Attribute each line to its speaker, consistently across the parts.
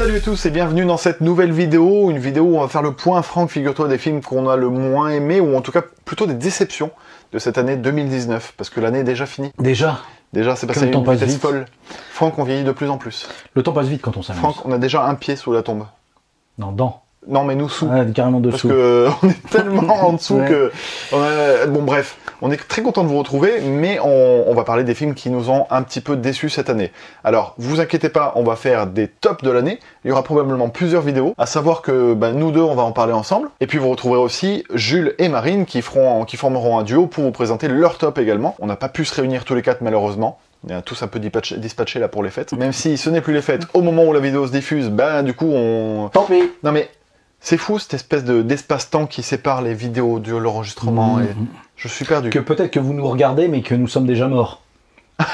Speaker 1: Salut à tous et bienvenue dans cette nouvelle vidéo, une vidéo où on va faire le point, Franck, figure-toi, des films qu'on a le moins aimé, ou en tout cas plutôt des déceptions de cette année 2019, parce que l'année est déjà finie.
Speaker 2: Déjà
Speaker 1: Déjà, c'est passé
Speaker 2: le temps
Speaker 1: une vitesse
Speaker 2: vite.
Speaker 1: folle. Franck, on vieillit de plus en plus.
Speaker 2: Le temps passe vite quand on s'amuse.
Speaker 1: Franck, on a déjà un pied sous la tombe.
Speaker 2: Non, dans.
Speaker 1: Non, mais nous sous.
Speaker 2: Ah, carrément
Speaker 1: Parce
Speaker 2: dessous.
Speaker 1: que euh, on est tellement en dessous
Speaker 2: Ouais.
Speaker 1: que bon bref, on est très content de vous retrouver, mais on, on va parler des films qui nous ont un petit peu déçus cette année. Alors vous inquiétez pas, on va faire des tops de l'année. Il y aura probablement plusieurs vidéos. À savoir que ben, nous deux on va en parler ensemble, et puis vous retrouverez aussi Jules et Marine qui feront, qui formeront un duo pour vous présenter leur top également. On n'a pas pu se réunir tous les quatre malheureusement. On est tous un peu dispatch- dispatchés là pour les fêtes. Même si ce n'est plus les fêtes, au moment où la vidéo se diffuse, ben du coup on,
Speaker 2: Tant pis.
Speaker 1: non mais c'est fou cette espèce de d'espace-temps qui sépare les vidéos de l'enregistrement et
Speaker 2: Mhm.
Speaker 1: je suis perdu.
Speaker 2: Que peut-être que vous nous regardez, mais que nous sommes déjà morts.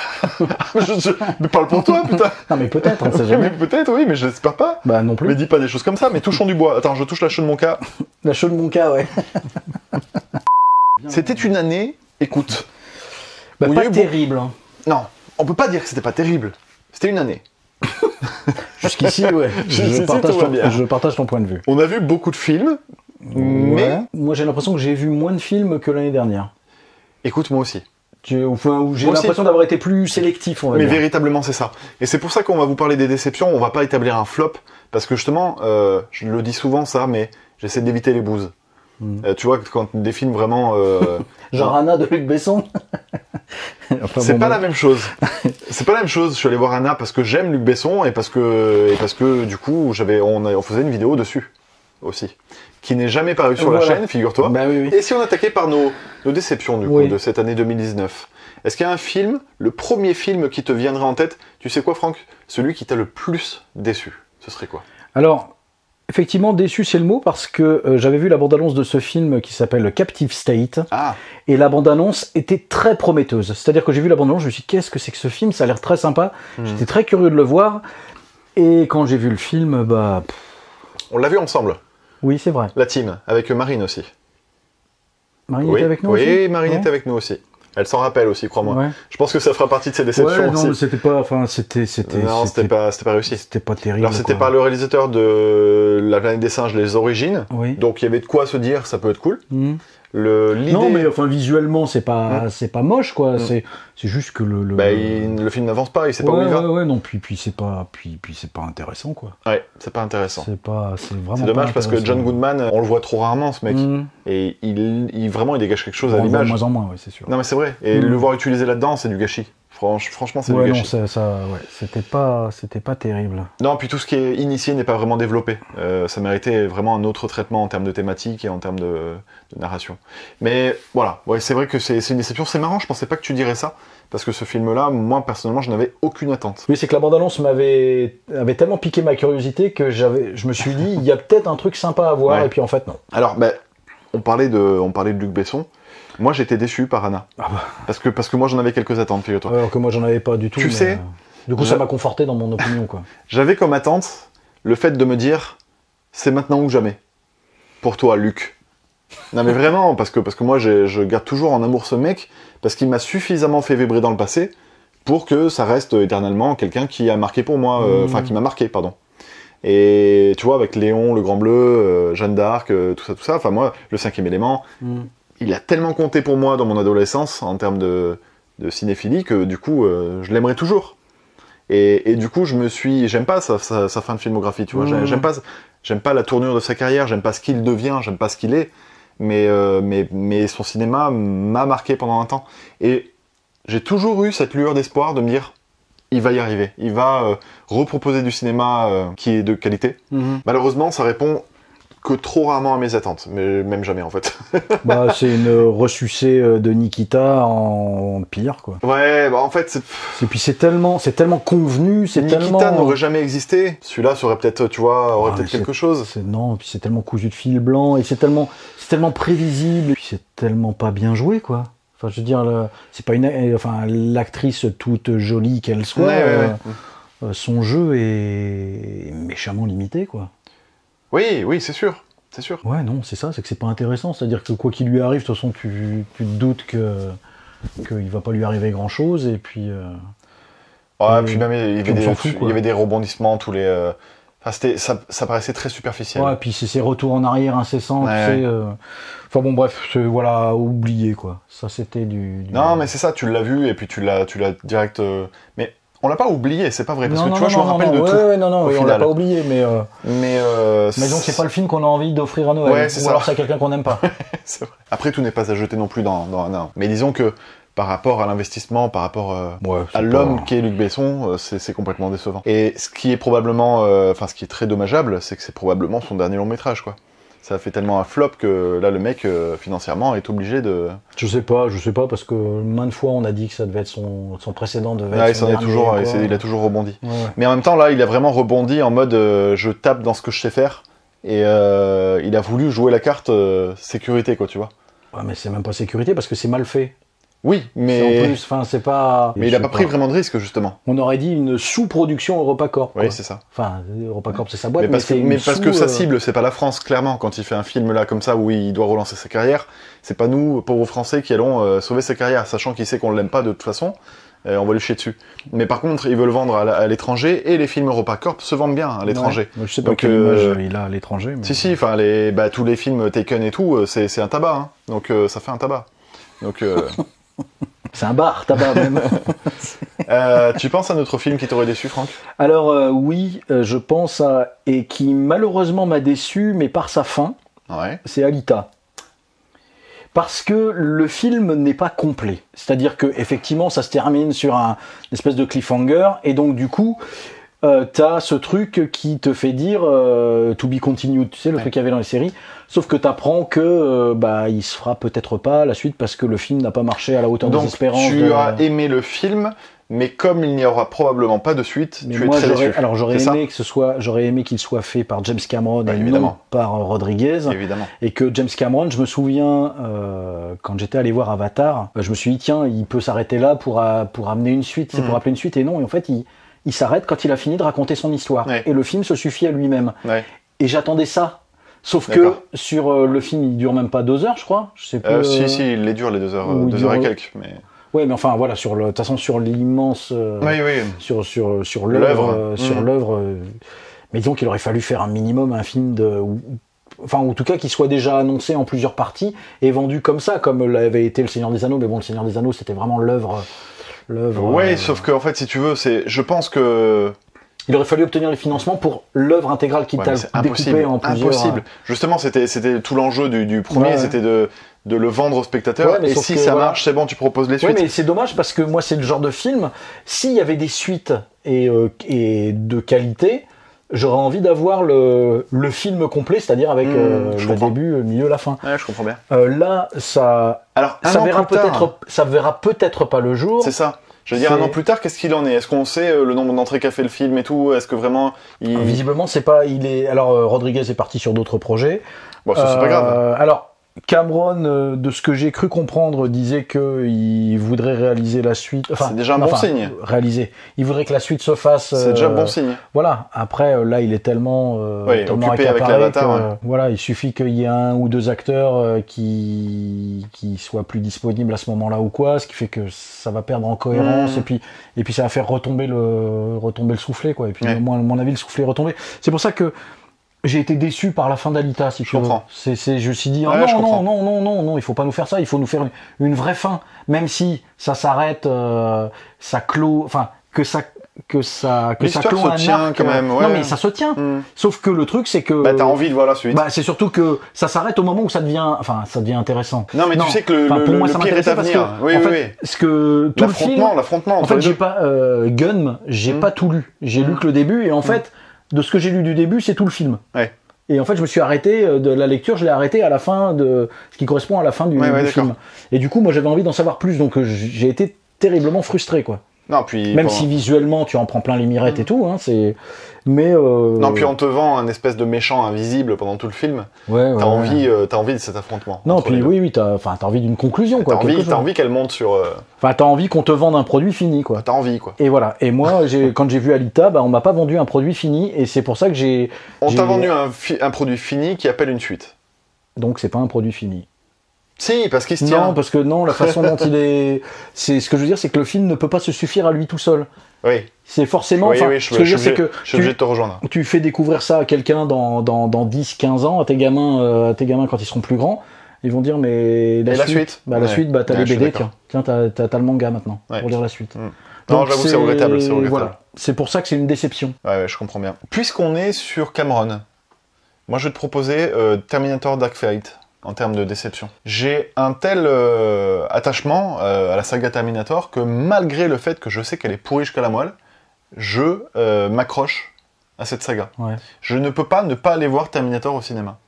Speaker 1: Je- je- Mais parle pour toi putain.
Speaker 2: Non, mais peut-être, on ne sait
Speaker 1: Mais
Speaker 2: jamais.
Speaker 1: Peut-être oui, mais j'espère pas.
Speaker 2: Bah, non
Speaker 1: Mais
Speaker 2: plus.
Speaker 1: dis pas des choses comme ça. Mais touchons du bois. Attends, je touche la cheveux de mon cas.
Speaker 2: La chaude de mon cas, ouais.
Speaker 1: C'était une année. Écoute,
Speaker 2: Bah, pas terrible. hein.
Speaker 1: non, on peut pas dire que c'était pas terrible. C'était une année.
Speaker 2: Jusqu'ici, ouais.
Speaker 1: Jusqu'ici,
Speaker 2: je, partage ton,
Speaker 1: bien.
Speaker 2: je partage ton point de vue.
Speaker 1: On a vu beaucoup de films, mais.
Speaker 2: Moi, j'ai l'impression que j'ai vu moins de films que l'année dernière.
Speaker 1: écoute moi aussi.
Speaker 2: J'ai enfin, l'impression d'avoir été plus sélectif, on va
Speaker 1: Mais
Speaker 2: dire.
Speaker 1: véritablement, c'est ça. Et c'est pour ça qu'on va vous parler des déceptions. On va pas établir un flop parce que justement, euh, je le dis souvent ça, mais j'essaie d'éviter les bouses.
Speaker 2: Mm.
Speaker 1: Euh, tu vois, quand des films vraiment, euh,
Speaker 2: Genre Anna de Luc Besson. Enfin,
Speaker 1: c'est
Speaker 2: bon,
Speaker 1: pas la même chose. c'est pas la même chose. Je suis allé voir Anna parce que j'aime Luc Besson et parce que et parce que du coup, j'avais, on, faisait une vidéo dessus aussi, qui n'est jamais parue sur la chaîne, figure-toi.
Speaker 2: Bah oui, oui.
Speaker 1: Et si on attaquait par nos, nos déceptions du coup de cette année 2019 Est-ce qu'il y a un film, le premier film qui te viendrait en tête? Tu sais quoi, Franck? Celui qui t'a le plus déçu, ce serait quoi?
Speaker 2: Alors, effectivement, déçu, c'est le mot, parce que euh, j'avais vu la bande-annonce de ce film qui s'appelle Captive State,
Speaker 1: Ah,
Speaker 2: et la bande-annonce était très prometteuse. C'est-à-dire que j'ai vu la bande-annonce, je me suis dit, qu'est-ce que c'est que ce film? Ça a l'air très sympa.
Speaker 1: Hmm.
Speaker 2: J'étais très curieux de le voir. Et quand j'ai vu le film, bah, pff,
Speaker 1: on l'a vu ensemble,
Speaker 2: oui, c'est vrai.
Speaker 1: la team, avec Marine aussi.
Speaker 2: Marine
Speaker 1: oui,
Speaker 2: était avec nous
Speaker 1: oui,
Speaker 2: aussi?
Speaker 1: Marine était avec nous aussi. Elle s'en rappelle aussi, crois-moi.
Speaker 2: Ouais.
Speaker 1: Je pense que ça fera partie de ses déceptions
Speaker 2: Ouais, non,
Speaker 1: aussi.
Speaker 2: c'était pas, enfin, c'était, c'était,
Speaker 1: non, c'était pas, c'était pas réussi.
Speaker 2: c'était pas terrible.
Speaker 1: Alors c'était par le réalisateur de La planète des singes, Les Origines.
Speaker 2: Oui.
Speaker 1: Donc il y avait de quoi se dire, ça peut être cool.
Speaker 2: Mhm.
Speaker 1: Le
Speaker 2: Non, mais enfin, visuellement, c'est pas, c'est pas moche, quoi. C'est, c'est juste que le, le...
Speaker 1: bah, il- le film n'avance pas, il sait pas où il va.
Speaker 2: ouais, ouais, non, puis, puis c'est pas, puis, puis c'est pas intéressant, quoi.
Speaker 1: Ouais, c'est pas intéressant.
Speaker 2: C'est pas, c'est vraiment.
Speaker 1: C'est dommage parce que. John Goodman, on le voit trop rarement ce mec.
Speaker 2: Mm.
Speaker 1: Et il, il- vraiment, il dégage quelque chose
Speaker 2: On
Speaker 1: à l'image.
Speaker 2: moins en moins, ouais, c'est sûr.
Speaker 1: Non mais c'est vrai. Et
Speaker 2: Mm.
Speaker 1: le voir utilisé là-dedans, c'est du gâchis. Franch- franchement, c'est
Speaker 2: ouais, non, ça, ça, ouais, c'était pas, c'était pas terrible.
Speaker 1: Non, puis tout ce qui est initié n'est pas vraiment développé. Euh, ça méritait vraiment un autre traitement en termes de thématique et en termes de, de narration. Mais voilà, ouais, c'est vrai que c'est c'est une déception. C'est marrant, je pensais pas que tu dirais ça. Parce que ce film-là, moi personnellement, je n'avais aucune attente.
Speaker 2: Oui, c'est que la bande-annonce m'avait, avait tellement piqué ma curiosité que j'avais, je me suis dit, il y a peut-être un truc sympa à voir,
Speaker 1: Ouais.
Speaker 2: et puis en fait, non.
Speaker 1: Alors, ben, on parlait de, on parlait de Luc Besson. Moi, j'étais déçu par Anna.
Speaker 2: Ah bah.
Speaker 1: Parce que, parce que moi, j'en avais quelques attentes, figure-toi.
Speaker 2: Alors que moi, j'en avais pas du tout.
Speaker 1: Tu
Speaker 2: mais,
Speaker 1: sais,
Speaker 2: euh, du coup, ça m'a conforté dans mon opinion, quoi.
Speaker 1: J'avais comme attente le fait de me dire c'est maintenant ou jamais. Pour toi, Luc. Non mais vraiment, parce que, parce que moi je garde toujours en amour ce mec, parce qu'il m'a suffisamment fait vibrer dans le passé pour que ça reste éternellement quelqu'un qui a marqué pour moi, euh, enfin qui m'a marqué, pardon. Et tu vois, avec Léon, le Grand Bleu, euh, Jeanne d'Arc, euh, tout ça, tout ça, enfin moi, le cinquième élément,
Speaker 2: Mm.
Speaker 1: Il a tellement compté pour moi dans mon adolescence en termes de, de cinéphilie que du coup, euh, je l'aimerais toujours. Et, et du coup, je me suis, j'aime pas sa, sa- sa fin de filmographie, tu vois. J'aime-
Speaker 2: Mhm.
Speaker 1: J'aime pas, j'aime pas la tournure de sa carrière, j'aime pas ce qu'il devient, j'aime pas ce qu'il est. Mais, euh, mais, mais son cinéma m'a marqué pendant un temps. Et j'ai toujours eu cette lueur d'espoir de me dire, il va y arriver. Il va euh, reproposer du cinéma euh, qui est de qualité.
Speaker 2: Mhm.
Speaker 1: Malheureusement, ça répond que trop rarement à mes attentes, mais même jamais en fait.
Speaker 2: bah, c'est une ressucée euh, de Nikita en pire, quoi.
Speaker 1: ouais, bah en fait, c'est-
Speaker 2: Et puis c'est tellement, c'est tellement convenu, c'est
Speaker 1: Nikita
Speaker 2: tellement.
Speaker 1: n'aurait jamais existé. Celui-là serait peut-être, tu vois, aurait
Speaker 2: Ah,
Speaker 1: peut-être quelque chose.
Speaker 2: Non, et puis c'est tellement cousu de fil blanc et c'est tellement, c'est tellement prévisible, et puis c'est tellement pas bien joué, quoi. Enfin, je veux dire, le- c'est pas une, euh, enfin, l'actrice toute jolie qu'elle soit,
Speaker 1: Ouais, ouais, ouais.
Speaker 2: euh, son jeu est méchamment limité, quoi.
Speaker 1: Oui, oui, c'est sûr, c'est sûr.
Speaker 2: Ouais, non, c'est ça, c'est que c'est pas intéressant. C'est-à-dire que quoi qu'il lui arrive, de toute façon, tu, tu te doutes que qu'il va pas lui arriver grand-chose, et puis. euh,
Speaker 1: Ouais,
Speaker 2: Et
Speaker 1: puis même il y, avait des,
Speaker 2: s'en fout,
Speaker 1: il
Speaker 2: quoi.
Speaker 1: y avait des rebondissements tous les. euh, Enfin, c'était, ça, ça paraissait très superficiel.
Speaker 2: Ouais, puis c'est ces retours en arrière incessants, tu
Speaker 1: Ouais,
Speaker 2: sais.
Speaker 1: ouais.
Speaker 2: euh, Enfin bon, bref, voilà, oublié quoi. Ça, c'était du, du-
Speaker 1: Non, mais c'est ça, tu l'as vu et puis tu l'as, tu l'as direct. euh, Mais on l'a pas oublié, c'est pas vrai parce
Speaker 2: non,
Speaker 1: que
Speaker 2: non,
Speaker 1: tu vois, je me rappelle de
Speaker 2: ouais,
Speaker 1: tout.
Speaker 2: ouais, non, non, oui, on l'a pas oublié, mais, euh,
Speaker 1: Mais, euh,
Speaker 2: mais donc c'est pas le film qu'on a envie d'offrir à Noël.
Speaker 1: Ouais,
Speaker 2: Ou
Speaker 1: ça.
Speaker 2: alors c'est à quelqu'un qu'on n'aime pas.
Speaker 1: Vrai. Après, tout n'est pas à jeter non plus dans, dans un. Mais disons que par rapport à l'investissement, par rapport euh,
Speaker 2: Ouais,
Speaker 1: à
Speaker 2: pas-
Speaker 1: l'homme qu'est Luc Besson, euh, c'est c'est complètement décevant. Et ce qui est probablement, euh, enfin, ce qui est très dommageable, c'est que c'est probablement son dernier long métrage, quoi. Ça fait tellement un flop que là, le mec, euh, financièrement, est obligé de.
Speaker 2: Je sais pas, je sais pas, parce que maintes fois on a dit que ça devait être son, son précédent devait être
Speaker 1: il est toujours,
Speaker 2: quoi.
Speaker 1: a toujours rebondi.
Speaker 2: Ouais, ouais.
Speaker 1: Mais en même temps, là, il a vraiment rebondi en mode euh, je tape dans ce que je sais faire. Et euh, il a voulu jouer la carte sécurité, quoi, tu vois.
Speaker 2: Ouais, mais c'est même pas sécurité parce que c'est mal fait.
Speaker 1: Oui,
Speaker 2: C'est En
Speaker 1: mais.
Speaker 2: plus, enfin, c'est pas.
Speaker 1: Mais il
Speaker 2: je
Speaker 1: a
Speaker 2: sais
Speaker 1: pas pris vraiment de risque, justement.
Speaker 2: On aurait dit une sous-production EuropaCorp. quoi.
Speaker 1: Oui, c'est ça.
Speaker 2: Enfin, EuropaCorp c'est sa boîte,
Speaker 1: Mais parce, que, mais parce que sa
Speaker 2: euh,
Speaker 1: cible, c'est pas la France, clairement. Quand il fait un film là comme ça où il doit relancer sa carrière, c'est pas nous, pauvres Français, qui allons euh, sauver sa carrière, sachant qu'il sait qu'on l'aime pas de toute façon. euh, on va lui chier dessus. Mais par contre, ils veulent vendre à l'étranger et les films EuropaCorp se vendent bien à l'étranger.
Speaker 2: Ouais. Je sais pas
Speaker 1: Donc,
Speaker 2: quelle
Speaker 1: euh,
Speaker 2: image il a à l'étranger. mais-
Speaker 1: Si, si, enfin, les, bah, tous les films Taken et tout, c'est c'est un tabac. Hein. Donc, ça fait un tabac. Donc, euh,
Speaker 2: C'est un bar, tabac même.
Speaker 1: euh, tu penses à notre film qui t'aurait déçu, Franck?
Speaker 2: Alors euh, oui, euh, je pense à et qui malheureusement m'a déçu, mais par sa fin,
Speaker 1: Ouais.
Speaker 2: c'est Alita. Parce que le film n'est pas complet. C'est-à-dire que effectivement, ça se termine sur un une espèce de cliffhanger, et donc du coup, euh, t'as ce truc qui te fait dire euh, to be continued. Tu sais le
Speaker 1: Ouais.
Speaker 2: truc qu'il y avait dans les séries. Sauf que t'apprends que euh, bah il se fera peut-être pas la suite parce que le film n'a pas marché à la hauteur des
Speaker 1: Donc,
Speaker 2: espérances.
Speaker 1: tu
Speaker 2: de-
Speaker 1: as aimé le film, mais comme il n'y aura probablement pas de suite,
Speaker 2: Mais
Speaker 1: tu es
Speaker 2: moi,
Speaker 1: très
Speaker 2: j'aurais,
Speaker 1: déçu.
Speaker 2: alors j'aurais aimé que ce soit, j'aurais aimé qu'il soit fait par James Cameron
Speaker 1: Bah,
Speaker 2: et
Speaker 1: évidemment.
Speaker 2: non par Rodriguez.
Speaker 1: Évidemment.
Speaker 2: Et que James Cameron, je me souviens euh, quand j'étais allé voir Avatar, bah, je me suis dit tiens, il peut s'arrêter là pour pour amener une suite, c'est pour appeler une suite. Et non, et en fait, il il s'arrête quand il a fini de raconter son histoire.
Speaker 1: Ouais.
Speaker 2: Et le film se suffit à lui-même.
Speaker 1: Ouais.
Speaker 2: Et j'attendais ça. Sauf que sur euh, le film, il dure même pas deux heures, je crois. Je sais plus.
Speaker 1: Euh,
Speaker 2: euh,
Speaker 1: Si, si, il est dur les deux heures, deux
Speaker 2: dure-
Speaker 1: heures et quelques. Mais...
Speaker 2: Ouais, mais enfin voilà, sur le, de toute façon sur l'immense. euh,
Speaker 1: Oui, oui.
Speaker 2: sur sur sur
Speaker 1: L'œuvre.
Speaker 2: l'œuvre sur l'œuvre euh, mais disons qu'il aurait fallu faire un minimum un film de ou- enfin en tout cas qui soit déjà annoncé en plusieurs parties et vendu comme ça comme l'avait été le Seigneur des Anneaux mais bon le Seigneur des Anneaux c'était vraiment l'œuvre l'œuvre
Speaker 1: Ouais,
Speaker 2: euh,
Speaker 1: sauf que en fait, si tu veux, c'est, je pense que
Speaker 2: il aurait fallu obtenir les financements pour l'œuvre intégrale qui
Speaker 1: Ouais,
Speaker 2: t'a découpé en plusieurs
Speaker 1: impossible. Justement, c'était, c'était tout l'enjeu du, du premier,
Speaker 2: Ouais,
Speaker 1: c'était de, de le vendre au spectateur.
Speaker 2: Ouais, mais
Speaker 1: et si
Speaker 2: que,
Speaker 1: ça
Speaker 2: voilà.
Speaker 1: marche, c'est bon, tu proposes les suites.
Speaker 2: mais c'est dommage parce que moi, c'est le genre de film. S'il y avait des suites et, euh, et de qualité, j'aurais envie d'avoir le, le film complet, c'est-à-dire avec
Speaker 1: Mmh,
Speaker 2: euh, le
Speaker 1: comprends.
Speaker 2: début, le milieu, la fin.
Speaker 1: Ouais, je comprends bien.
Speaker 2: Euh, là, ça,
Speaker 1: Alors,
Speaker 2: ça verra peut-être, ça verra peut-être pas le jour.
Speaker 1: c'est ça. Je veux dire, un an plus tard, qu'est-ce qu'il en est? Est-ce qu'on sait euh, le nombre d'entrées qu'a fait le film et tout? Est-ce que vraiment il...
Speaker 2: Visiblement, c'est pas. Il est. Alors, Rodriguez est parti sur d'autres projets.
Speaker 1: Bon, ça, c'est pas grave.
Speaker 2: Alors, Cameron, euh, de ce que j'ai cru comprendre, disait que il voudrait réaliser la suite. Enfin,
Speaker 1: C'est déjà un bon
Speaker 2: enfin,
Speaker 1: signe.
Speaker 2: Réaliser. Il voudrait que la suite se fasse.
Speaker 1: C'est déjà
Speaker 2: euh,
Speaker 1: bon signe.
Speaker 2: Voilà. Après, euh, là, il est tellement, euh,
Speaker 1: Oui,
Speaker 2: tellement
Speaker 1: occupé avec
Speaker 2: accaparé
Speaker 1: l'Avatar,
Speaker 2: que,
Speaker 1: ouais.
Speaker 2: Voilà, il suffit qu'il y ait un ou deux acteurs euh, qui qui soient plus disponibles à ce moment-là ou quoi, ce qui fait que ça va perdre en cohérence
Speaker 1: Mhm.
Speaker 2: et puis et puis ça va faire retomber le retomber le soufflet quoi. Et puis
Speaker 1: Ouais.
Speaker 2: moi, à mon avis, le soufflet est retombé. C'est pour ça que j'ai été déçu par la fin d'Alita, si
Speaker 1: Je
Speaker 2: tu
Speaker 1: comprends.
Speaker 2: C'est, c'est, je me suis dit, oh non, non, non, non, non, non, il faut pas nous faire ça, il faut nous faire une, une vraie fin. Même si ça s'arrête, euh, ça clôt, enfin, que ça, que ça, que ça clôt
Speaker 1: se
Speaker 2: un
Speaker 1: tient
Speaker 2: arc,
Speaker 1: quand
Speaker 2: euh,
Speaker 1: même, ouais.
Speaker 2: Non, mais ça se tient.
Speaker 1: Hmm.
Speaker 2: Sauf que le truc, c'est que.
Speaker 1: Bah, t'as envie de voir la suite.
Speaker 2: Bah, c'est surtout que ça s'arrête au moment où ça devient, enfin, ça devient intéressant.
Speaker 1: non, mais tu sais que le, le,
Speaker 2: pour
Speaker 1: le
Speaker 2: moi, ça
Speaker 1: pire est à venir.
Speaker 2: que,
Speaker 1: oui,
Speaker 2: en
Speaker 1: oui,
Speaker 2: fait,
Speaker 1: oui.
Speaker 2: ce que tout le
Speaker 1: L'affrontement, l'affrontement
Speaker 2: en fait, j'ai pas euh, Gun, j'ai
Speaker 1: Mm.
Speaker 2: pas tout lu. J'ai
Speaker 1: Mm.
Speaker 2: lu que le début et en fait, de ce que j'ai lu du début, c'est tout le film.
Speaker 1: Ouais.
Speaker 2: Et en fait, je me suis arrêté euh, de la lecture, je l'ai arrêté à la fin de ce qui correspond à la fin du,
Speaker 1: Ouais,
Speaker 2: du film. Et du coup, moi, j'avais envie d'en savoir plus, donc euh, j'ai été terriblement frustré, quoi.
Speaker 1: Non, puis
Speaker 2: Même si visuellement, tu en prends plein les mirettes et tout, hein, c'est. Mais. Euh...
Speaker 1: Non, puis on te vend un espèce de méchant invisible pendant tout le film.
Speaker 2: ouais, ouais,
Speaker 1: T'as
Speaker 2: ouais.
Speaker 1: envie, euh, t'as envie de cet affrontement.
Speaker 2: Non, puis oui, oui, t'as, enfin, t'as envie d'une conclusion,
Speaker 1: T'as
Speaker 2: quoi. quelque
Speaker 1: envie, t'as envie qu'elle monte sur. euh,
Speaker 2: Enfin, t'as envie qu'on te vende un produit fini, quoi.
Speaker 1: T'as envie, quoi.
Speaker 2: Et voilà. Et moi, quand j'ai vu Alita, bah, on m'a pas vendu un produit fini, et c'est pour ça que j'ai.
Speaker 1: On t'a vendu un, un produit fini qui appelle une suite.
Speaker 2: Donc, c'est pas un produit fini.
Speaker 1: Si, parce qu'il se tient.
Speaker 2: Non, parce que non, la façon dont il est. C'est ce que je veux dire, c'est que le film ne peut pas se suffire à lui tout seul.
Speaker 1: Oui,
Speaker 2: C'est forcément.
Speaker 1: oui, oui,
Speaker 2: ce
Speaker 1: je,
Speaker 2: que
Speaker 1: je
Speaker 2: veux dire, c'est que
Speaker 1: je suis obligé
Speaker 2: tu,
Speaker 1: de te rejoindre.
Speaker 2: tu fais découvrir ça à quelqu'un dans, dans, dans 10, 15 ans, à tes gamins, euh, à tes gamins quand ils seront plus grands. Ils vont dire, mais la
Speaker 1: Et la
Speaker 2: suite,
Speaker 1: suite?
Speaker 2: Bah, la suite, bah, t'as
Speaker 1: Ouais,
Speaker 2: les BD, tiens. Tiens, t'as, le manga maintenant,
Speaker 1: Ouais.
Speaker 2: pour dire la suite.
Speaker 1: Mm. Non, j'avoue, c'est regrettable, c'est regrettable.
Speaker 2: Voilà. C'est pour ça que c'est une déception.
Speaker 1: Ouais, ouais, je comprends bien. Puisqu'on est sur Cameron, moi je vais te proposer euh, Terminator Dark Fate en termes de déception. J'ai un tel euh, attachement euh, à la saga Terminator que malgré le fait que je sais qu'elle est pourrie jusqu'à la moelle, je euh, m'accroche à cette saga.
Speaker 2: Ouais.
Speaker 1: Je ne peux pas ne pas aller voir Terminator au cinéma.